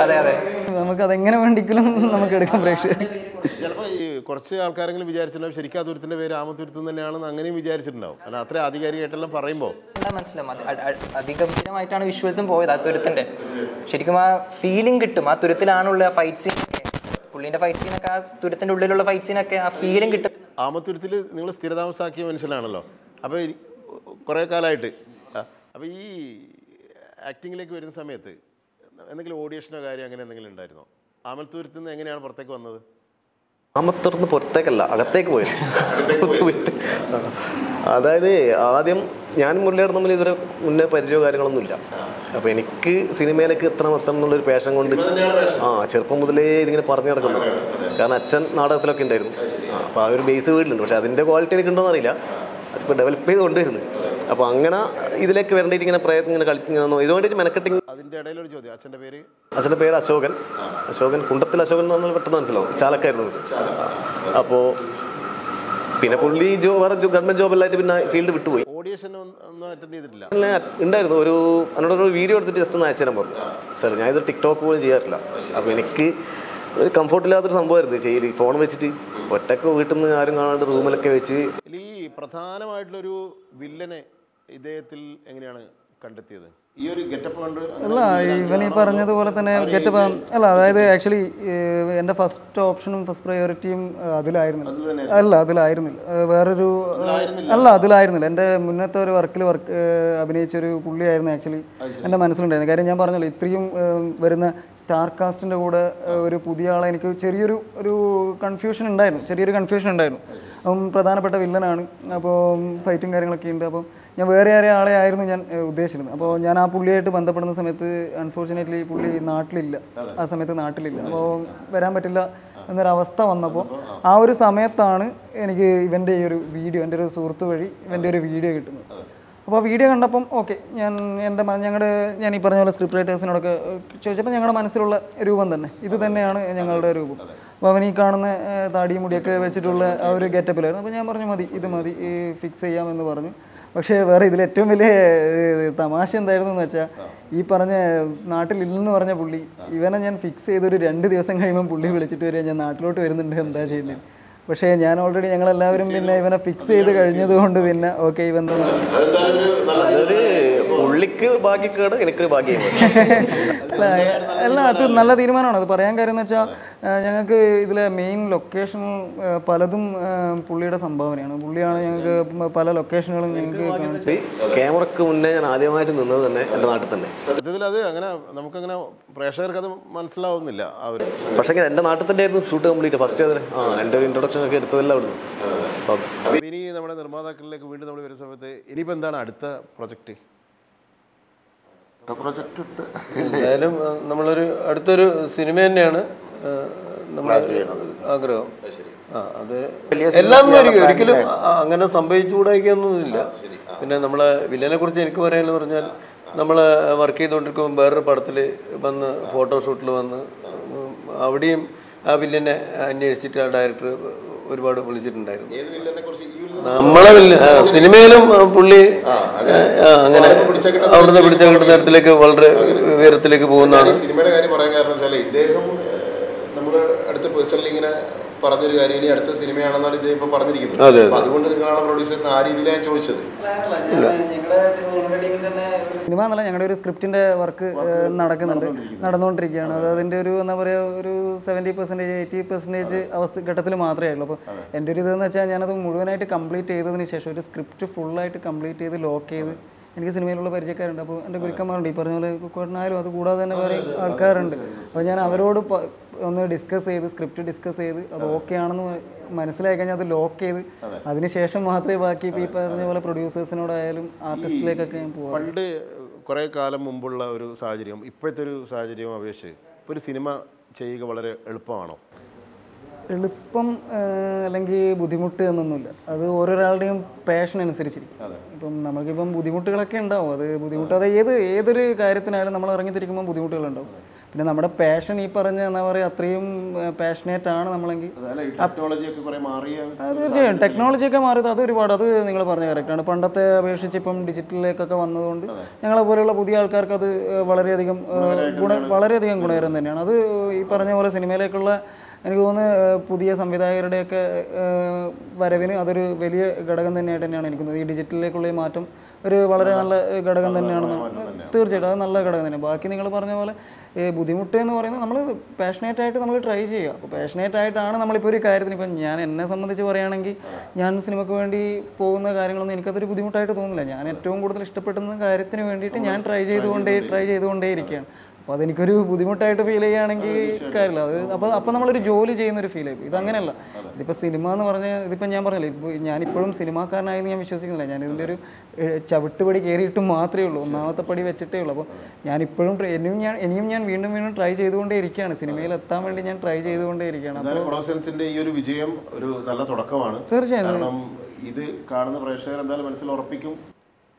[SPEAKER 5] അതെ അതെ.
[SPEAKER 2] നമുക്ക് അതെങ്ങനെ വേണ്ടിക്കലും നമുക്ക് എടുക്കാം പ്രേക്ഷകർ
[SPEAKER 1] ചിലപ്പോൾ ഈ കുറച്ച് ആൾക്കാരെങ്കിലും വിചാരിച്ചിട്ടുണ്ടാവും ശരിക്കും ആ പേര് ആമത്തുരുത്തം തന്നെയാണെന്ന് അങ്ങനെയും വിചാരിച്ചിട്ടുണ്ടാവും. അല്ല അത്ര ആധികാരികമായിട്ടെല്ലാം പറയുമ്പോൾ
[SPEAKER 5] മനസ്സിലാവും അതിഗംഭീരമായിട്ടാണ് വിഷ്വൽസും പോയത് ആ തുരുത്തിന്റെ. ശരിക്കും ആ ഫീലിംഗ് കിട്ടും. ആ തുരുത്തിലാണുള്ള ഫൈറ്റ് സീൻ പുള്ളിന്റെ ഫൈറ്റ് സീനൊക്കെ ആ തുരുത്തിന്റെ ഉള്ളിലുള്ള ഫൈറ്റ് സീനൊക്കെ ആ ഫീലിംഗ് കിട്ടും.
[SPEAKER 1] ആമത്തുരുത്തിൽ നിങ്ങൾ സ്ഥിരതാമസാക്കിയ മനുഷ്യനാണല്ലോ. അപ്പോൾ കുറേ കാലമായിട്ട്. അപ്പോൾ ഈ ആക്ടിങ്ങിലേക്ക് വരുന്ന സമയത്ത് എന്തെങ്കിലും ഓഡിയേഷനോ കാര്യം അങ്ങനെ എന്തെങ്കിലും ഉണ്ടായിരുന്നോ? ആമത്തുരുത്തിൽ നിന്ന് എങ്ങനെയാണ് പുറത്തേക്ക് വന്നത്?
[SPEAKER 6] ആമത്തൂർന്ന് പുറത്തേക്കല്ല അകത്തേക്ക് പോയത് അതായത് ആദ്യം ഞാൻ മുരളിയുടെ തമ്മിൽ ഇതുവരെ മുന്നേ പരിചയമോ കാര്യങ്ങളൊന്നുമില്ല അപ്പോൾ എനിക്ക് സിനിമയിലേക്ക് എത്ര എത്തണം എന്നുള്ളൊരു പേഷൻ കൊണ്ട് ആ ചെറുപ്പം മുതലേ ഇതിങ്ങനെ പറഞ്ഞു നടക്കുന്നു. കാരണം അച്ഛൻ നാടകത്തിലൊക്കെ ഉണ്ടായിരുന്നു. അപ്പോൾ ആ ഒരു ബേസ് വീട്ടിലുണ്ട്. പക്ഷേ അതിന്റെ ക്വാളിറ്റി എനിക്ക് ഉണ്ടോയെന്നറിയില്ല അതിപ്പോൾ ഡെവലപ്പ് ചെയ്ത് കൊണ്ടുവരുന്നു അപ്പോൾ അങ്ങനെ ഇതിലേക്ക് വരേണ്ടിയിട്ട് ഇങ്ങനെ പ്രയത്നം ഇങ്ങനെ കളിച്ച് ഇങ്ങനെ നോ- ഇതുകൊണ്ടിട്ട് മെനക്കെട്ടിങ്
[SPEAKER 1] അതിന്റെ ഇടയിലൊരു ചോദ്യം. അച്ഛന്റെ പേര്?
[SPEAKER 6] അച്ഛന്റെ പേര് അശോകൻ. അശോകൻ കുണ്ടത്തിൽ അശോകൻ എന്ന് പറഞ്ഞാൽ പെട്ടെന്ന് മനസ്സിലാവും. ചാലക്കായിരുന്നു അപ്പോൾ പിന്നെ പുള്ളി ജോ വേറെ ഗവൺമെന്റ് ജോബെല്ലായിട്ട് പിന്നെ ഫീൽഡ് വിട്ടുപോയി.
[SPEAKER 1] ഓഡിയേഷൻ ഒന്നും അറ്റൻഡ് ചെയ്തിട്ടില്ല.
[SPEAKER 6] ഉണ്ടായിരുന്നു. ഒരു എന്നോടൊരു വീഡിയോ എടുത്തിട്ട് ജസ്റ്റ് ഒന്ന് അയച്ചു തരാൻ പറഞ്ഞു. സാർ ഞാൻ ഇത് ടിക്ടോക്ക് പോലും ചെയ്യാറില്ല. അപ്പോൾ എനിക്ക് ഒരു കംഫോർട്ടില്ലാത്തൊരു സംഭവമായിരുന്നു. ചെയ്യൽ ഫോൺ വെച്ചിട്ട് ഒറ്റയ്ക്ക് വീട്ടിൽ നിന്ന് ആരും കാണാണ്ട് റൂമിലൊക്കെ വെച്ച്
[SPEAKER 1] ഈ പ്രധാനമായിട്ടുള്ളൊരു വില്ലനെ ഇദ്ദേഹത്തിൽ എങ്ങനെയാണ് കണ്ടെത്തിയത്? ഈ ഒരു ഗെറ്റപ്പ് കണ്ട്
[SPEAKER 2] അല്ല ഇവൻ ഈ പറഞ്ഞതുപോലെ തന്നെ ഗെറ്റപ്പ് അല്ല അതായത് ആക്ച്വലി എന്റെ ഫസ്റ്റ് ഓപ്ഷനും ഫസ്റ്റ് പ്രയോറിറ്റിയും അതിലായിരുന്നില്ല. അല്ല അതിലായിരുന്നില്ല. വേറൊരു അല്ല അതിലായിരുന്നില്ല. എന്റെ മുന്നത്തെ ഒരു വർക്കിൽ വർക്ക് അഭിനയിച്ച ഒരു പുള്ളിയായിരുന്നു ആക്ച്വലി എന്റെ മനസ്സിലുണ്ടായിരുന്നു കാര്യം ഞാൻ പറഞ്ഞല്ലോ ഇത്രയും വരുന്ന സ്റ്റാർ കാസ്റ്റിന്റെ കൂടെ ഒരു പുതിയ ആളെ എനിക്ക് ചെറിയൊരു ഒരു കൺഫ്യൂഷൻ ഉണ്ടായിരുന്നു. ചെറിയൊരു കൺഫ്യൂഷൻ ഉണ്ടായിരുന്നു. അപ്പം പ്രധാനപ്പെട്ട വില്ലനാണ് അപ്പോൾ ഫൈറ്റും കാര്യങ്ങളൊക്കെ ഉണ്ട്. അപ്പം ഞാൻ വേറെ ആരെ ആളെ ആയിരുന്നു ഞാൻ ഉദ്ദേശിച്ചിരുന്നത്. അപ്പോൾ ഞാൻ ആ പുള്ളിയായിട്ട് ബന്ധപ്പെടുന്ന സമയത്ത് അൺഫോർച്ചുനേറ്റ്ലി പുള്ളി നാട്ടിലില്ല. ആ സമയത്ത് നാട്ടിലില്ല. അപ്പോൾ വരാൻ പറ്റില്ല എന്നൊരവസ്ഥ വന്നപ്പോൾ ആ ഒരു സമയത്താണ് എനിക്ക് ഇവന്റെ ഈ ഒരു വീഡിയോ എന്റെ ഒരു സുഹൃത്ത് വഴി ഇവന്റെ ഒരു വീഡിയോ കിട്ടുന്നത്. അപ്പോൾ വീഡിയോ കണ്ടപ്പം ഓക്കെ ഞാൻ എന്റെ ഞങ്ങളുടെ ഞാൻ ഈ പറഞ്ഞ പോലെ സ്ക്രിപ്റ്റ് റൈറ്റേഴ്സിനോടൊക്കെ ചോദിച്ചപ്പോൾ ഞങ്ങളുടെ മനസ്സിലുള്ള രൂപം തന്നെ. ഇത് തന്നെയാണ് ഞങ്ങളുടെ രൂപം. അപ്പോൾ അവൻ ഈ കാണുന്ന താടിയും മുടിയൊക്കെ വെച്ചിട്ടുള്ള ആ ഒരു ഗെറ്റപ്പിലായിരുന്നു അപ്പോൾ ഞാൻ പറഞ്ഞു മതി ഇത് മതി ഫിക്സ് ചെയ്യാമെന്ന് പറഞ്ഞു. പക്ഷേ വേറെ ഇതിൽ ഏറ്റവും വലിയ തമാശ എന്തായിരുന്നു എന്ന് വെച്ചാൽ ഈ പറഞ്ഞ നാട്ടിലില്ലെന്ന് പറഞ്ഞ പുള്ളി ഇവനെ ഞാൻ ഫിക്സ് ചെയ്തൊരു രണ്ട് ദിവസം കഴിയുമ്പോൾ പുള്ളി വിളിച്ചിട്ട് വരിക ഞാൻ നാട്ടിലോട്ട് വരുന്നുണ്ട് എന്താ ചെയ്യുന്നത് പക്ഷേ ഞാൻ ഓൾറെഡി ഞങ്ങൾ എല്ലാവരും പിന്നെ ഇവനെ ഫിക്സ് ചെയ്ത് കഴിഞ്ഞതുകൊണ്ട് പിന്നെ ഓക്കെ ഇവൻ
[SPEAKER 6] പുള്ളിക്ക് ഭാഗ്യക്കേട് എനിക്ക് ഭാഗ്യം
[SPEAKER 2] അല്ല അത് നല്ല തീരുമാനമാണ്. അത് പറയാൻ കാര്യം എന്ന് വെച്ചാൽ ഞങ്ങൾക്ക് ഇതിലെ മെയിൻ ലൊക്കേഷൻ പലതും പുള്ളിയുടെ സംഭാവനയാണ്. പുള്ളിയാണ് ഞങ്ങൾക്ക് പല ലൊക്കേഷനുകളും ഞങ്ങൾക്ക്
[SPEAKER 6] ക്യാമറക്ക് മുന്നേ ഞാൻ ആദ്യമായിട്ട് നിന്നത് തന്നെ എന്റെ നാട്ടിൽ തന്നെ.
[SPEAKER 1] സത്യത്തിൽ അത് അങ്ങനെ നമുക്കങ്ങനെ പ്രേക്ഷകർക്ക് അത് മനസ്സിലാവുന്നില്ല അവർ
[SPEAKER 6] പക്ഷേ എന്റെ നാട്ടിൽ തന്നെ ആയിരുന്നു ഷൂട്ട് കംപ്ലീറ്റ്. ഫസ്റ്റ് ആ എന്റെ ഒരു ഇൻട്രൊഡക്ഷൻ ഒക്കെ എടുത്തതല്ല അവിടുന്ന്.
[SPEAKER 1] ഇനി നമ്മുടെ നിർമ്മാതാക്കളിലേക്ക് വീണ്ടും നമ്മൾ വരുന്ന സമയത്ത് ഇനിയിപ്പോൾ എന്താണ് അടുത്ത പ്രൊജക്റ്റ്
[SPEAKER 4] പ്രൊജക്റ്റ് ഇട്ട്
[SPEAKER 3] എന്തായാലും ആ, നമ്മളൊരു അടുത്തൊരു സിനിമ തന്നെയാണ് നമ്മൾ ആഗ്രഹം. ആ അത് എല്ലാം ഒരിക്കലും അങ്ങനെ സംഭവിച്ചുകൂടായിക്കൊന്നുമില്ല പിന്നെ നമ്മളെ വില്ലനെ കുറിച്ച് എനിക്ക് പറയാനെന്ന് പറഞ്ഞാൽ നമ്മൾ വർക്ക് ചെയ്തുകൊണ്ടിരിക്കുമ്പോൾ വേറൊരു പടത്തിൽ വന്ന് ഫോട്ടോഷൂട്ടിൽ വന്ന് അവിടെയും ആ വില്ലനെ അന്വേഷിച്ചിട്ട് ആ ഡയറക്ടർ ഒരുപാട് വിളിച്ചിട്ടുണ്ടായിരുന്നു. നമ്മളെ സിനിമയിലും പുള്ളി അങ്ങനെ. അവിടുന്ന് പിടിച്ച കിട്ടുന്ന തരത്തിലേക്ക് വളരെ ഉയരത്തിലേക്ക് പോകുന്നതാണ്.
[SPEAKER 1] സിനിമയുടെ കാര്യം പറയാൻ കാരണം ഇദ്ദേഹം നമ്മുടെ അടുത്ത പേഴ്സണലി ഇങ്ങനെ പറഞ്ഞൊരു കാര്യം ഇനി അടുത്ത സിനിമയാണെന്നാണ് ഇത് ഇപ്പൊ പറഞ്ഞിരിക്കുന്നത്. അപ്പൊ അതുകൊണ്ട് നിങ്ങളാണ് പ്രൊഡ്യൂസേഴ്സ് ആ രീതിയിലാണ് ചോദിച്ചത്.
[SPEAKER 2] സിനിമ എന്നല്ല ഞങ്ങളുടെ ഒരു സ്ക്രിപ്റ്റിന്റെ വർക്ക് നടക്കുന്നുണ്ട്. നടന്നുകൊണ്ടിരിക്കുകയാണ്. അത്. അതിന്റെ ഒരു എന്താ പറയുക ഒരു സെവന്റി പെർസെന്റേജ് എയ്റ്റി പെർസെന്റേജ് അവസ്ഥ ഘട്ടത്തിൽ മാത്രമേ ഉള്ളൂ അപ്പോൾ എന്റെ ഒരു ഇതെന്ന് വെച്ചാൽ ഞാനത് മുഴുവനായിട്ട് കംപ്ലീറ്റ് ചെയ്തതിന് ശേഷം ഒരു സ്ക്രിപ്റ്റ് ഫുള്ളായിട്ട് കംപ്ലീറ്റ് ചെയ്ത് ലോക്ക് ചെയ്ത് എനിക്ക് സിനിമയിലുള്ള പരിചയക്കാരുണ്ട്. അപ്പോൾ എന്റെ ഗുരുക്കന്മാരുണ്ട്. ഈ പറഞ്ഞ പോലെ കുക്കോട്ടനായാലും അത് കൂടാതെ തന്നെ വേറെ ആൾക്കാരുണ്ട്. അപ്പോൾ ഞാൻ അവരോട് ഒന്ന് ഡിസ്കസ് ചെയ്ത് സ്ക്രിപ്റ്റ് ഡിസ്കസ് ചെയ്ത് അത് ഓക്കെ ആണെന്ന് മനസ്സിലായി കഴിഞ്ഞാൽ അത് ലോക്ക് ചെയ്ത് അതിനുശേഷം മാത്രമേ ബാക്കി ഈ പറഞ്ഞ പോലെ പ്രൊഡ്യൂസേഴ്സിനോടായാലും ആർട്ടിസ്റ്റിലേക്കൊക്കെ ഞാൻ പോകാം
[SPEAKER 1] പണ്ട് കുറേ കാലം മുമ്പുള്ള ഒരു സാഹചര്യം ഇപ്പോഴത്തെ ഒരു സാഹചര്യം അപേക്ഷിച്ച് ഇപ്പോൾ ഒരു സിനിമ ചെയ്യുക വളരെ എളുപ്പമാണോ?
[SPEAKER 2] എളുപ്പം അല്ലെങ്കിൽ ബുദ്ധിമുട്ട് എന്നൊന്നുമില്ല. അത് ഓരോരാളുടെയും പാഷൻ അനുസരിച്ചിരിക്കും. ഇപ്പം നമുക്കിപ്പം ബുദ്ധിമുട്ടുകളൊക്കെ ഉണ്ടാവും. അത് ബുദ്ധിമുട്ട് അത് ഏത് ഏതൊരു കാര്യത്തിനായാലും നമ്മൾ ഇറങ്ങിത്തിരിക്കുമ്പോൾ ബുദ്ധിമുട്ടുകളുണ്ടാവും. പിന്നെ നമ്മുടെ പാഷൻ ഈ പറഞ്ഞ എന്താ പറയുക അത്രയും പാഷനേറ്റ് ആണ് നമ്മളെങ്കിൽ തീർച്ചയായും. ടെക്നോളജി ഒക്കെ മാറിയത് അത് ഒരുപാട് അത് നിങ്ങൾ പറഞ്ഞ കറക്റ്റാണ് പണ്ടത്തെ അപേക്ഷിച്ച് ഇപ്പം ഡിജിറ്റലിലേക്കൊക്കെ വന്നതുകൊണ്ട് ഞങ്ങളെ പോലെയുള്ള പുതിയ ആൾക്കാർക്ക് അത് വളരെയധികം ഗുണ വളരെയധികം ഗുണകരം തന്നെയാണ്. അത് ഈ പറഞ്ഞ പോലെ സിനിമയിലേക്കുള്ള എനിക്ക് തോന്നുന്നു പുതിയ സംവിധായകരുടെയൊക്കെ വരവിന് അതൊരു വലിയ ഘടകം തന്നെയായിട്ട് തന്നെയാണ് എനിക്ക് തോന്നുന്നത് ഈ ഡിജിറ്റലിലേക്കുള്ള ഈ മാറ്റം ഒരു വളരെ നല്ല ഘടകം തന്നെയാണെന്ന് തീർച്ചയായിട്ടും അത് നല്ല ഘടകം തന്നെ ബാക്കി നിങ്ങൾ പറഞ്ഞ പോലെ ഈ ബുദ്ധിമുട്ട് എന്ന് പറയുന്നത് നമ്മൾ പാഷനേറ്റ് ആയിട്ട് നമ്മൾ ട്രൈ ചെയ്യുക. അപ്പോൾ പാഷനേറ്റ് ആയിട്ടാണ് നമ്മളിപ്പോൾ ഒരു കാര്യത്തിന് ഇപ്പം ഞാൻ എന്നെ സംബന്ധിച്ച് പറയുകയാണെങ്കിൽ ഞാൻ സിനിമയ്ക്ക് വേണ്ടി പോകുന്ന കാര്യങ്ങളൊന്നും എനിക്കതൊരു ബുദ്ധിമുട്ടായിട്ട് തോന്നുന്നില്ല. ഞാൻ ഏറ്റവും കൂടുതൽ ഇഷ്ടപ്പെടുന്ന കാര്യത്തിന് വേണ്ടിയിട്ട് ഞാൻ ട്രൈ ചെയ്തുകൊണ്ടേ ട്രൈ ചെയ്തുകൊണ്ടേ ഇരിക്കുകയാണ്. അപ്പോൾ അതെനിക്കൊരു ബുദ്ധിമുട്ടായിട്ട് ഫീൽ ചെയ്യുകയാണെങ്കിൽ കാര്യമില്ല. അത് അപ്പോൾ അപ്പോൾ നമ്മളൊരു ജോലി ചെയ്യുന്ന ഒരു ഫീൽ ആയി. ഇത് അങ്ങനെയല്ല. ഇതിപ്പോൾ സിനിമ എന്ന് പറഞ്ഞ ഇതിപ്പോ ഞാൻ പറഞ്ഞില്ല ഇപ്പോൾ ഞാനിപ്പോഴും സിനിമാക്കാരനായെന്ന് ഞാൻ വിശ്വസിക്കുന്നില്ല. ഞാൻ ഇതിന്റെ ഒരു ചവിട്ടുപടി കയറിയിട്ട് മാത്രമേ ഉള്ളൂ. ഒന്നാമത്തെ പടി വെച്ചിട്ടേ ഉള്ളൂ. അപ്പോൾ ഞാനിപ്പോഴും ട്രൈ- ഇനിയും ഞാൻ ഇനിയും ഞാൻ വീണ്ടും വീണ്ടും ട്രൈ ചെയ്തുകൊണ്ടേ ഇരിക്കുകയാണ്. സിനിമയിൽ എത്താൻ വേണ്ടി ഞാൻ ട്രൈ ചെയ്തുകൊണ്ടേ ഇരിക്കുകയാണ്.
[SPEAKER 1] അപ്പോൾ ഈ ഒരു വിജയം ഒരു നല്ല തുടക്കമാണ്.
[SPEAKER 2] തീർച്ചയായും.
[SPEAKER 1] കാരണം ഇത് കാണുന്ന പ്രേക്ഷകർ എന്തായാലും മനസ്സിൽ ഉറപ്പിക്കും.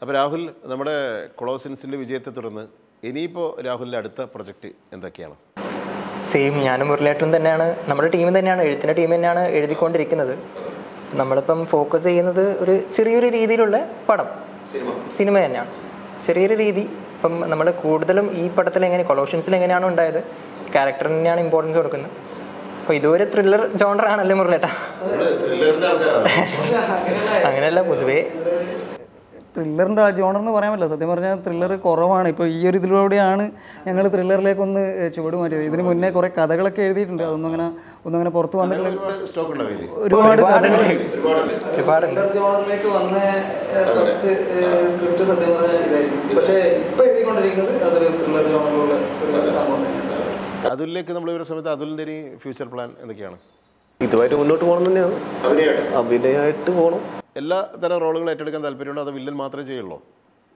[SPEAKER 1] അപ്പോൾ രാഹുൽ നമ്മുടെ കൊളോസിൻസിന്റെ വിജയത്തെ തുടർന്ന് ഇനിയിപ്പോൾ രാഹുലിന്റെ അടുത്ത പ്രൊജക്റ്റ് എന്തൊക്കെയാണ്?
[SPEAKER 5] സെയിം ഞാനും മുരളിയേട്ടനും തന്നെയാണ്. നമ്മുടെ ടീം തന്നെയാണ് എഴുത്തിന്റെ ടീം തന്നെയാണ് എഴുതിക്കൊണ്ടിരിക്കുന്നത്. നമ്മളിപ്പം ഫോക്കസ് ചെയ്യുന്നത് ഒരു ചെറിയൊരു രീതിയിലുള്ള പടം. സിനിമ. തന്നെയാണ്. ചെറിയൊരു രീതി. ഇപ്പം നമ്മൾ കൂടുതലും ഈ പടത്തിൽ എങ്ങനെ കൊളോഷൻസിൽ എങ്ങനെയാണ് ഉണ്ടായത് ക്യാരക്ടറിന് തന്നെയാണ് ഇമ്പോർട്ടൻസ് കൊടുക്കുന്നത്. അപ്പോൾ ഇതൊരു ത്രില്ലർ ജോണറാണല്ലേ മുരളിയേട്ടാ? അങ്ങനെയല്ല പൊതുവേ
[SPEAKER 2] ത്രില്ലറിന്റെ ജോണർ എന്ന് പറയാൻ പറ്റില്ല. സത്യം പറഞ്ഞാൽ ത്രില്ലർ കുറവാണ്. ഇപ്പോൾ ഈ ഒരു ഇതിലൂടെയാണ് ഞങ്ങൾ ത്രില്ലറിലേക്ക് ഒന്ന് ചുവട് മാറ്റിയത്. ഇതിന് മുന്നേ കുറേ കഥകളൊക്കെ എഴുതിയിട്ടുണ്ട്. അതൊന്നും അങ്ങനെ ഒന്നും അങ്ങനെ പുറത്ത് വന്നിട്ടില്ല.
[SPEAKER 1] ഒരുപാട്
[SPEAKER 2] ഒരുപാട് ജോണറിലേക്ക് വന്ന ഫസ്റ്റ് സ്ക്രിപ്റ്റ് സത്യം പറഞ്ഞാൽ പക്ഷേ ഇപ്പോൾ എഴുതിക്കൊണ്ടിരിക്കുന്നത് അതൊരു ത്രില്ലർ ജോണറിലുള്ള ഒരു സംഭവം
[SPEAKER 1] അതുലിലേക്ക് നമ്മൾ സമയത്ത് അതുലിന്റെ ഒരു ഫ്യൂച്ചർ പ്ലാൻ എന്തൊക്കെയാണ്?
[SPEAKER 6] ഇതുമായിട്ട് മുന്നോട്ട് പോകണം തന്നെയാണ്. അഭിനയമായിട്ട് പോകണം.
[SPEAKER 1] എല്ലാ തരം റോളുകൾ ഏറ്റെടുക്കാൻ താല്പര്യമുണ്ടോ? അത് വില്ലൻ മാത്രമേ ചെയ്യുള്ളൂ?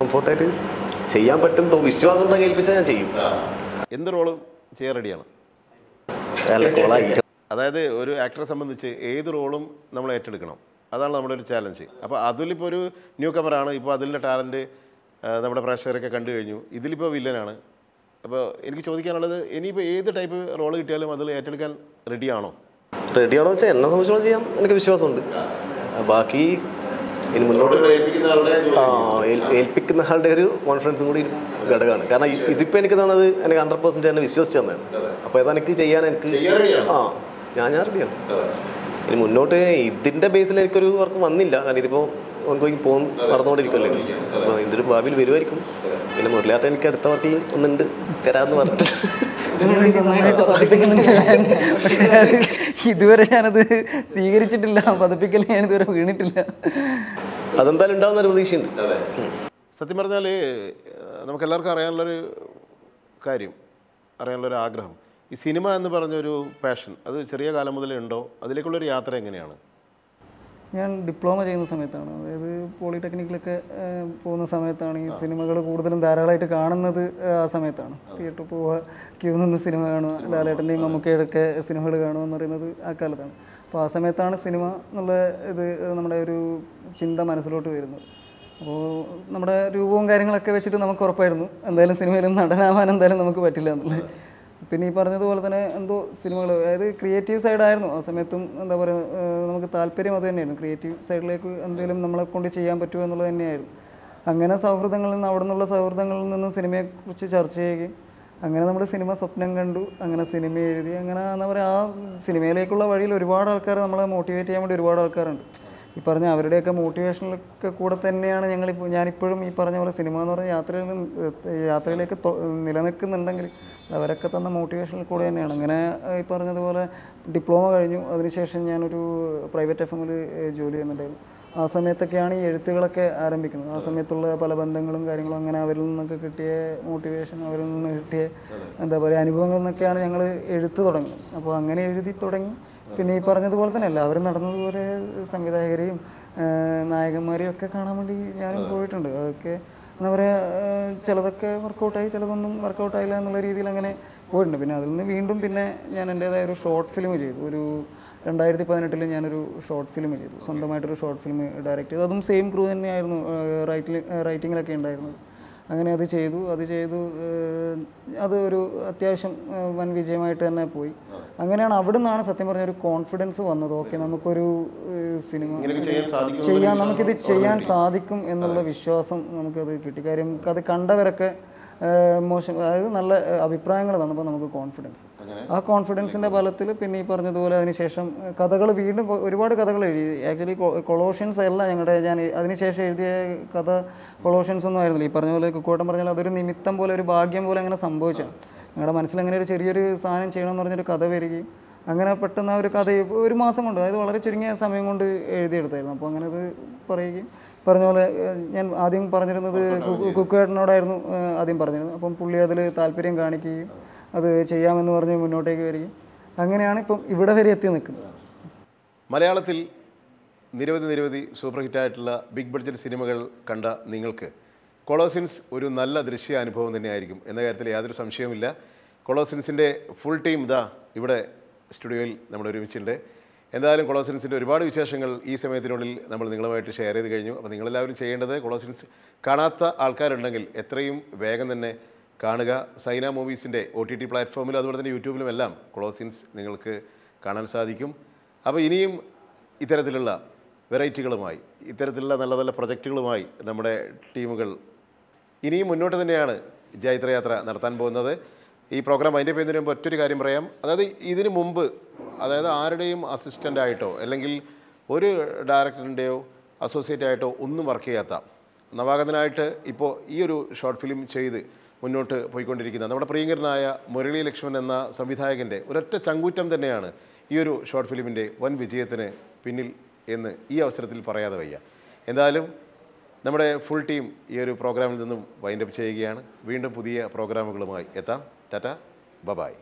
[SPEAKER 6] കംഫോർട്ടായിട്ട് ചെയ്യാൻ പറ്റും വിശ്വാസം ഉണ്ടെങ്കിൽ ഏൽപ്പിച്ചാൽ ഞാൻ ചെയ്യും.
[SPEAKER 1] എന്ത് റോളും ചെയ്യാൻ റെഡിയാണ്? അതായത് ഒരു ആക്ടറെ സംബന്ധിച്ച് ഏത് റോളും നമ്മൾ ഏറ്റെടുക്കണം. അതാണ് നമ്മുടെ ഒരു ചാലഞ്ച്. അപ്പോൾ അതിലിപ്പോൾ ഒരു ന്യൂ കമറാണ്. ഇപ്പോൾ അതിന്റെ ടാലന്റ് നമ്മുടെ പ്രേക്ഷകരൊക്കെ കണ്ടു കഴിഞ്ഞു. ഇതിലിപ്പോൾ വില്ലനാണ്. അപ്പോൾ എനിക്ക് ചോദിക്കാനുള്ളത് ഇനിയിപ്പോൾ ഏത് ടൈപ്പ് റോൾ കിട്ടിയാലും അതിൽ ഏറ്റെടുക്കാൻ റെഡിയാണോ?
[SPEAKER 6] റെഡിയാണോ വെച്ചാൽ എന്നെ സംബന്ധിച്ചോളം ചെയ്യാൻ എനിക്ക് വിശ്വാസമുണ്ട്. ബാക്കി ഇനി മുന്നോട്ട് ആ ഏൽ- ഏൽപ്പിക്കുന്ന ആളുടെ ഒരു കോൺഫിഡൻസും കൂടി ഘടകമാണ്. കാരണം ഇതിപ്പോൾ ഇതിപ്പോ എനിക്ക് തന്നത് എനിക്ക് ഹൺഡ്രഡ് പെർസെന്റ് എന്നെ വിശ്വസിച്ച് അപ്പോൾ അപ്പൊ അതെനിക്ക് ചെയ്യാൻ എനിക്ക് ആ ഞാൻ ഞാൻ റെഡിയാണ് ഇനി മുന്നോട്ട് ഇതിന്റെ ബേസിൽ എനിക്കൊരു വർക്ക് വന്നില്ല. കാരണം ഇതിപ്പോ ഓൺഗോയിങ് പോകും നടന്നുകൊണ്ടിരിക്കുമല്ലേ അപ്പോൾ ഇതിന്റെ ഒരു ഭാവിയിൽ വരുമായിരിക്കും പിന്നെ മുരളിയാട്ടം എനിക്ക് അടുത്ത വർക്കിൽ ഒന്നുണ്ട്. തരാമെന്ന് പറഞ്ഞിട്ട്.
[SPEAKER 2] പക്ഷേ ഇതുവരെ ഞാനത് സ്വീകരിച്ചിട്ടില്ല. പതിപ്പിക്കൽ ഞാൻ ഇതുവരെ വീണിട്ടില്ല.
[SPEAKER 6] അതെന്തായാലും ഉണ്ടാവുന്ന ഒരു പ്രതീക്ഷയുണ്ട്.
[SPEAKER 1] സത്യം പറഞ്ഞാൽ നമുക്ക് എല്ലാവർക്കും അറിയാനുള്ളൊരു കാര്യം അറിയാനുള്ളൊരു ആഗ്രഹം ഈ സിനിമ എന്ന് പറഞ്ഞൊരു പാഷൻ അത് ചെറിയ കാലം മുതലേ ഉണ്ടോ? അതിലേക്കുള്ളൊരു യാത്ര എങ്ങനെയാണ്?
[SPEAKER 2] ഞാൻ ഡിപ്ലോമ ചെയ്യുന്ന സമയത്താണ്. അതായത് പോളിടെക്നിക്കിലൊക്കെ പോകുന്ന സമയത്താണ് ഈ സിനിമകൾ കൂടുതലും ധാരാളമായിട്ട് കാണുന്നത് ആ സമയത്താണ്. തിയേറ്ററിൽ പോവുക ക്യൂ നിന്ന് സിനിമ കാണുക ലാലേട്ടന്റെയും മമ്മൂക്കയുടെയൊക്കെ സിനിമകൾ കാണുക എന്ന് പറയുന്നത് ആ കാലത്താണ്. അപ്പോൾ ആ സമയത്താണ് സിനിമ എന്നുള്ള ഇത് നമ്മുടെ ഒരു ചിന്ത മനസ്സിലോട്ട് വരുന്നത്. അപ്പോൾ നമ്മുടെ രൂപവും കാര്യങ്ങളൊക്കെ വെച്ചിട്ട് നമുക്ക് ഉറപ്പായിരുന്നു. എന്തായാലും സിനിമയിൽ നടനാവാൻ എന്തായാലും നമുക്ക് പറ്റില്ല എന്നുള്ളത്. പിന്നെ ഈ പറഞ്ഞതുപോലെ തന്നെ എന്തോ സിനിമകൾ അതായത് ക്രിയേറ്റീവ് സൈഡായിരുന്നു ആ സമയത്തും എന്താ പറയുക നമുക്ക് താല്പര്യം അത് തന്നെയായിരുന്നു. ക്രിയേറ്റീവ് സൈഡിലേക്ക് എന്തെങ്കിലും നമ്മളെ കൊണ്ട് ചെയ്യാൻ പറ്റുമോ എന്നുള്ളത് തന്നെയായിരുന്നു. അങ്ങനെ സൗഹൃദങ്ങളിൽ നിന്ന് അവിടെ നിന്നുള്ള സൗഹൃദങ്ങളിൽ നിന്നും സിനിമയെക്കുറിച്ച് ചർച്ച ചെയ്യുകയും അങ്ങനെ നമ്മൾ സിനിമ സ്വപ്നം കണ്ടു അങ്ങനെ സിനിമ എഴുതി അങ്ങനെ എന്താ പറയുക ആ സിനിമയിലേക്കുള്ള വഴിയിൽ ഒരുപാട് ആൾക്കാർ നമ്മളെ മോട്ടിവേറ്റ് ചെയ്യാൻ വേണ്ടി ഒരുപാട് ആൾക്കാരുണ്ട്. ഈ പറഞ്ഞ അവരുടെയൊക്കെ മോട്ടിവേഷനിലൊക്കെ കൂടെ തന്നെയാണ് ഞങ്ങളിപ്പോൾ ഞാനിപ്പോഴും ഈ പറഞ്ഞ പോലെ സിനിമ എന്ന് പറഞ്ഞ യാത്രയിൽ യാത്രയിലേക്ക് നിലനിൽക്കുന്നുണ്ടെങ്കിൽ അവരൊക്കെ തന്ന മോട്ടിവേഷനിൽ കൂടെ തന്നെയാണ്. അങ്ങനെ ഈ പറഞ്ഞതുപോലെ ഡിപ്ലോമ കഴിഞ്ഞു. അതിനുശേഷം ഞാനൊരു പ്രൈവറ്റ് എഫ് എമ്മിൽ ജോലി ചെയ്യുന്നുണ്ടായിരുന്നു. ആ സമയത്തൊക്കെയാണ് ഈ എഴുത്തുകളൊക്കെ ആരംഭിക്കുന്നത്. ആ സമയത്തുള്ള പല ബന്ധങ്ങളും കാര്യങ്ങളും അങ്ങനെ അവരിൽ നിന്നൊക്കെ കിട്ടിയ മോട്ടിവേഷൻ അവരിൽ നിന്ന് കിട്ടിയ എന്താ പറയുക അനുഭവങ്ങളിൽ നിന്നൊക്കെയാണ് ഞങ്ങൾ എഴുത്ത് തുടങ്ങി. അപ്പോൾ അങ്ങനെ എഴുതി തുടങ്ങി. പിന്നെ ഈ പറഞ്ഞതുപോലെ തന്നെ എല്ലാവരും നടന്നതുപോലെ സംവിധായകരെയും നായകന്മാരെയും ഒക്കെ കാണാൻ വേണ്ടി ഞാനും പോയിട്ടുണ്ട്. അതൊക്കെ എന്താ പറയുക ചിലതൊക്കെ വർക്കൗട്ടായി ചിലതൊന്നും വർക്കൗട്ടായില്ല എന്നുള്ള രീതിയിൽ അങ്ങനെ പോയിട്ടുണ്ട്. പിന്നെ അതിൽ നിന്ന് വീണ്ടും പിന്നെ ഞാൻ എന്റേതായ ഒരു ഷോർട്ട് ഫിലിം ചെയ്തു. ഒരു രണ്ടായിരത്തി പതിനെട്ടിൽ ഞാനൊരു ഷോർട്ട് ഫിലിം ചെയ്തു. സ്വന്തമായിട്ടൊരു ഷോർട്ട് ഫിലിം ഡയറക്റ്റ് ചെയ്തു. അതും സെയിം ക്രൂ തന്നെയായിരുന്നു റൈറ്റിൽ റൈറ്റിങ്ങിലൊക്കെ ഉണ്ടായിരുന്നത്. അങ്ങനെ അത് ചെയ്തു. അത് ചെയ്തു അത് ഒരു അത്യാവശ്യം വൻ വിജയമായിട്ട് തന്നെ പോയി. അങ്ങനെയാണ് അവിടെ നിന്നാണ് സത്യം പറഞ്ഞ ഒരു കോൺഫിഡൻസ് വന്നത്. ഓക്കെ നമുക്കൊരു സിനിമ
[SPEAKER 1] ചെയ്യാൻ
[SPEAKER 2] നമുക്കിത് ചെയ്യാൻ സാധിക്കും എന്നുള്ള വിശ്വാസം നമുക്കത് കിട്ടി. കാര്യം അത് കണ്ടവരൊക്കെ മോശം അതായത് നല്ല അഭിപ്രായങ്ങൾ തന്നപ്പോൾ നമുക്ക് കോൺഫിഡൻസ്. ആ കോൺഫിഡൻസിന്റെ ബലത്തിൽ പിന്നെ ഈ പറഞ്ഞതുപോലെ അതിനുശേഷം കഥകൾ വീണ്ടും ഒരുപാട് കഥകൾ എഴുതി. ആക്ച്വലി കൊളോഷ്യൻസ് എല്ലാം ഞങ്ങളുടെ ഞാൻ അതിനുശേഷം എഴുതിയ കഥ കൊളോഷ്യൻസ് ഒന്നും ആയിരുന്നില്ല. ഈ പറഞ്ഞ പോലെ കുക്കോട്ടം പറഞ്ഞാൽ അതൊരു നിമിത്തം പോലെ ഒരു ഭാഗ്യം പോലെ അങ്ങനെ സംഭവിച്ചാണ് ഞങ്ങളുടെ മനസ്സിൽ അങ്ങനെ ഒരു ചെറിയൊരു സാധനം ചെയ്യണമെന്ന് പറഞ്ഞൊരു കഥ വരികയും അങ്ങനെ പെട്ടെന്ന് ആ ഒരു കഥ ഒരു മാസം കൊണ്ട് അതായത് വളരെ ചുരുങ്ങിയ സമയം കൊണ്ട് എഴുതിയെടുത്തായിരുന്നു. അപ്പോൾ അങ്ങനെ അത് പറയുകയും പറഞ്ഞ പോലെ ഞാൻ ആദ്യം പറഞ്ഞിരുന്നത് കുക്കേട്ടനോടായിരുന്നു ആദ്യം പറഞ്ഞിരുന്നത്. അപ്പം പുള്ളി അതിൽ താല്പര്യം കാണിക്കുകയും അത് ചെയ്യാമെന്ന് പറഞ്ഞ് മുന്നോട്ടേക്ക് വരികയും അങ്ങനെയാണ് ഇപ്പം ഇവിടെ വരെ എത്തി നിൽക്കുന്നത്.
[SPEAKER 1] മലയാളത്തിൽ നിരവധി നിരവധി സൂപ്പർ ഹിറ്റായിട്ടുള്ള ബിഗ് ബഡ്ജറ്റ് സിനിമകൾ കണ്ട നിങ്ങൾക്ക് കൊളോസിൻസ് ഒരു നല്ല ദൃശ്യ അനുഭവം തന്നെയായിരിക്കും എന്ന കാര്യത്തിൽ യാതൊരു സംശയവുമില്ല. കൊളോസിൻസിന്റെ ഫുൾ ടീം ഇതാ ഇവിടെ സ്റ്റുഡിയോയിൽ നമ്മൾ ഒരുമിച്ചുണ്ട്. എന്തായാലും കൊളോസിൻസിന്റെ ഒരുപാട് വിശേഷങ്ങൾ ഈ സമയത്തിനുള്ളിൽ നമ്മൾ നിങ്ങളുമായിട്ട് ഷെയർ ചെയ്ത് കഴിഞ്ഞു. അപ്പോൾ നിങ്ങളെല്ലാവരും ചെയ്യേണ്ടത് കൊളോസിൻസ് കാണാത്ത ആൾക്കാരുണ്ടെങ്കിൽ എത്രയും വേഗം തന്നെ കാണുക. സൈന മൂവീസിന്റെ ഒ ടി ടി പ്ലാറ്റ്ഫോമിലും അതുപോലെ തന്നെ യൂട്യൂബിലും എല്ലാം കൊളോസിൻസ് നിങ്ങൾക്ക് കാണാൻ സാധിക്കും. അപ്പോൾ ഇനിയും ഇത്തരത്തിലുള്ള വെറൈറ്റികളുമായി ഇത്തരത്തിലുള്ള നല്ല നല്ല പ്രൊജക്റ്റുകളുമായി നമ്മുടെ ടീമുകൾ ഇനിയും മുന്നോട്ട് തന്നെയാണ് ജൈത്രയാത്ര നടത്താൻ പോകുന്നത്. ഈ പ്രോഗ്രാം അതിന്റെ പേരിന് മുമ്പ് ഒറ്റൊരു കാര്യം പറയാം. അതായത് ഇതിനു മുമ്പ് അതായത് ആരുടെയും അസിസ്റ്റന്റായിട്ടോ അല്ലെങ്കിൽ ഒരു ഡയറക്ടറിന്റെയോ അസോസിയേറ്റ് ആയിട്ടോ ഒന്നും വർക്ക് ചെയ്യാത്ത നവാഗതനായിട്ട് ഇപ്പോൾ ഈ ഒരു ഷോർട്ട് ഫിലിം ചെയ്ത് മുന്നോട്ട് പോയിക്കൊണ്ടിരിക്കുന്ന നമ്മുടെ പ്രിയങ്കരനായ മുരളി ലക്ഷ്മൺ എന്ന സംവിധായകന്റെ ഒരൊറ്റ ചങ്കൂറ്റം തന്നെയാണ് ഈ ഒരു ഷോർട്ട് ഫിലിമിന്റെ വൻ വിജയത്തിന് പിന്നിൽ എന്ന് ഈ അവസരത്തിൽ പറയാതെ വയ്യ. എന്തായാലും നമ്മുടെ ഫുൾ ടീം ഈ ഒരു പ്രോഗ്രാമിൽ നിന്നും വൈൻഡപ്പ് ചെയ്യുകയാണ്. വീണ്ടും പുതിയ പ്രോഗ്രാമുകളുമായി എത്താം. ടാറ്റ ബബായ്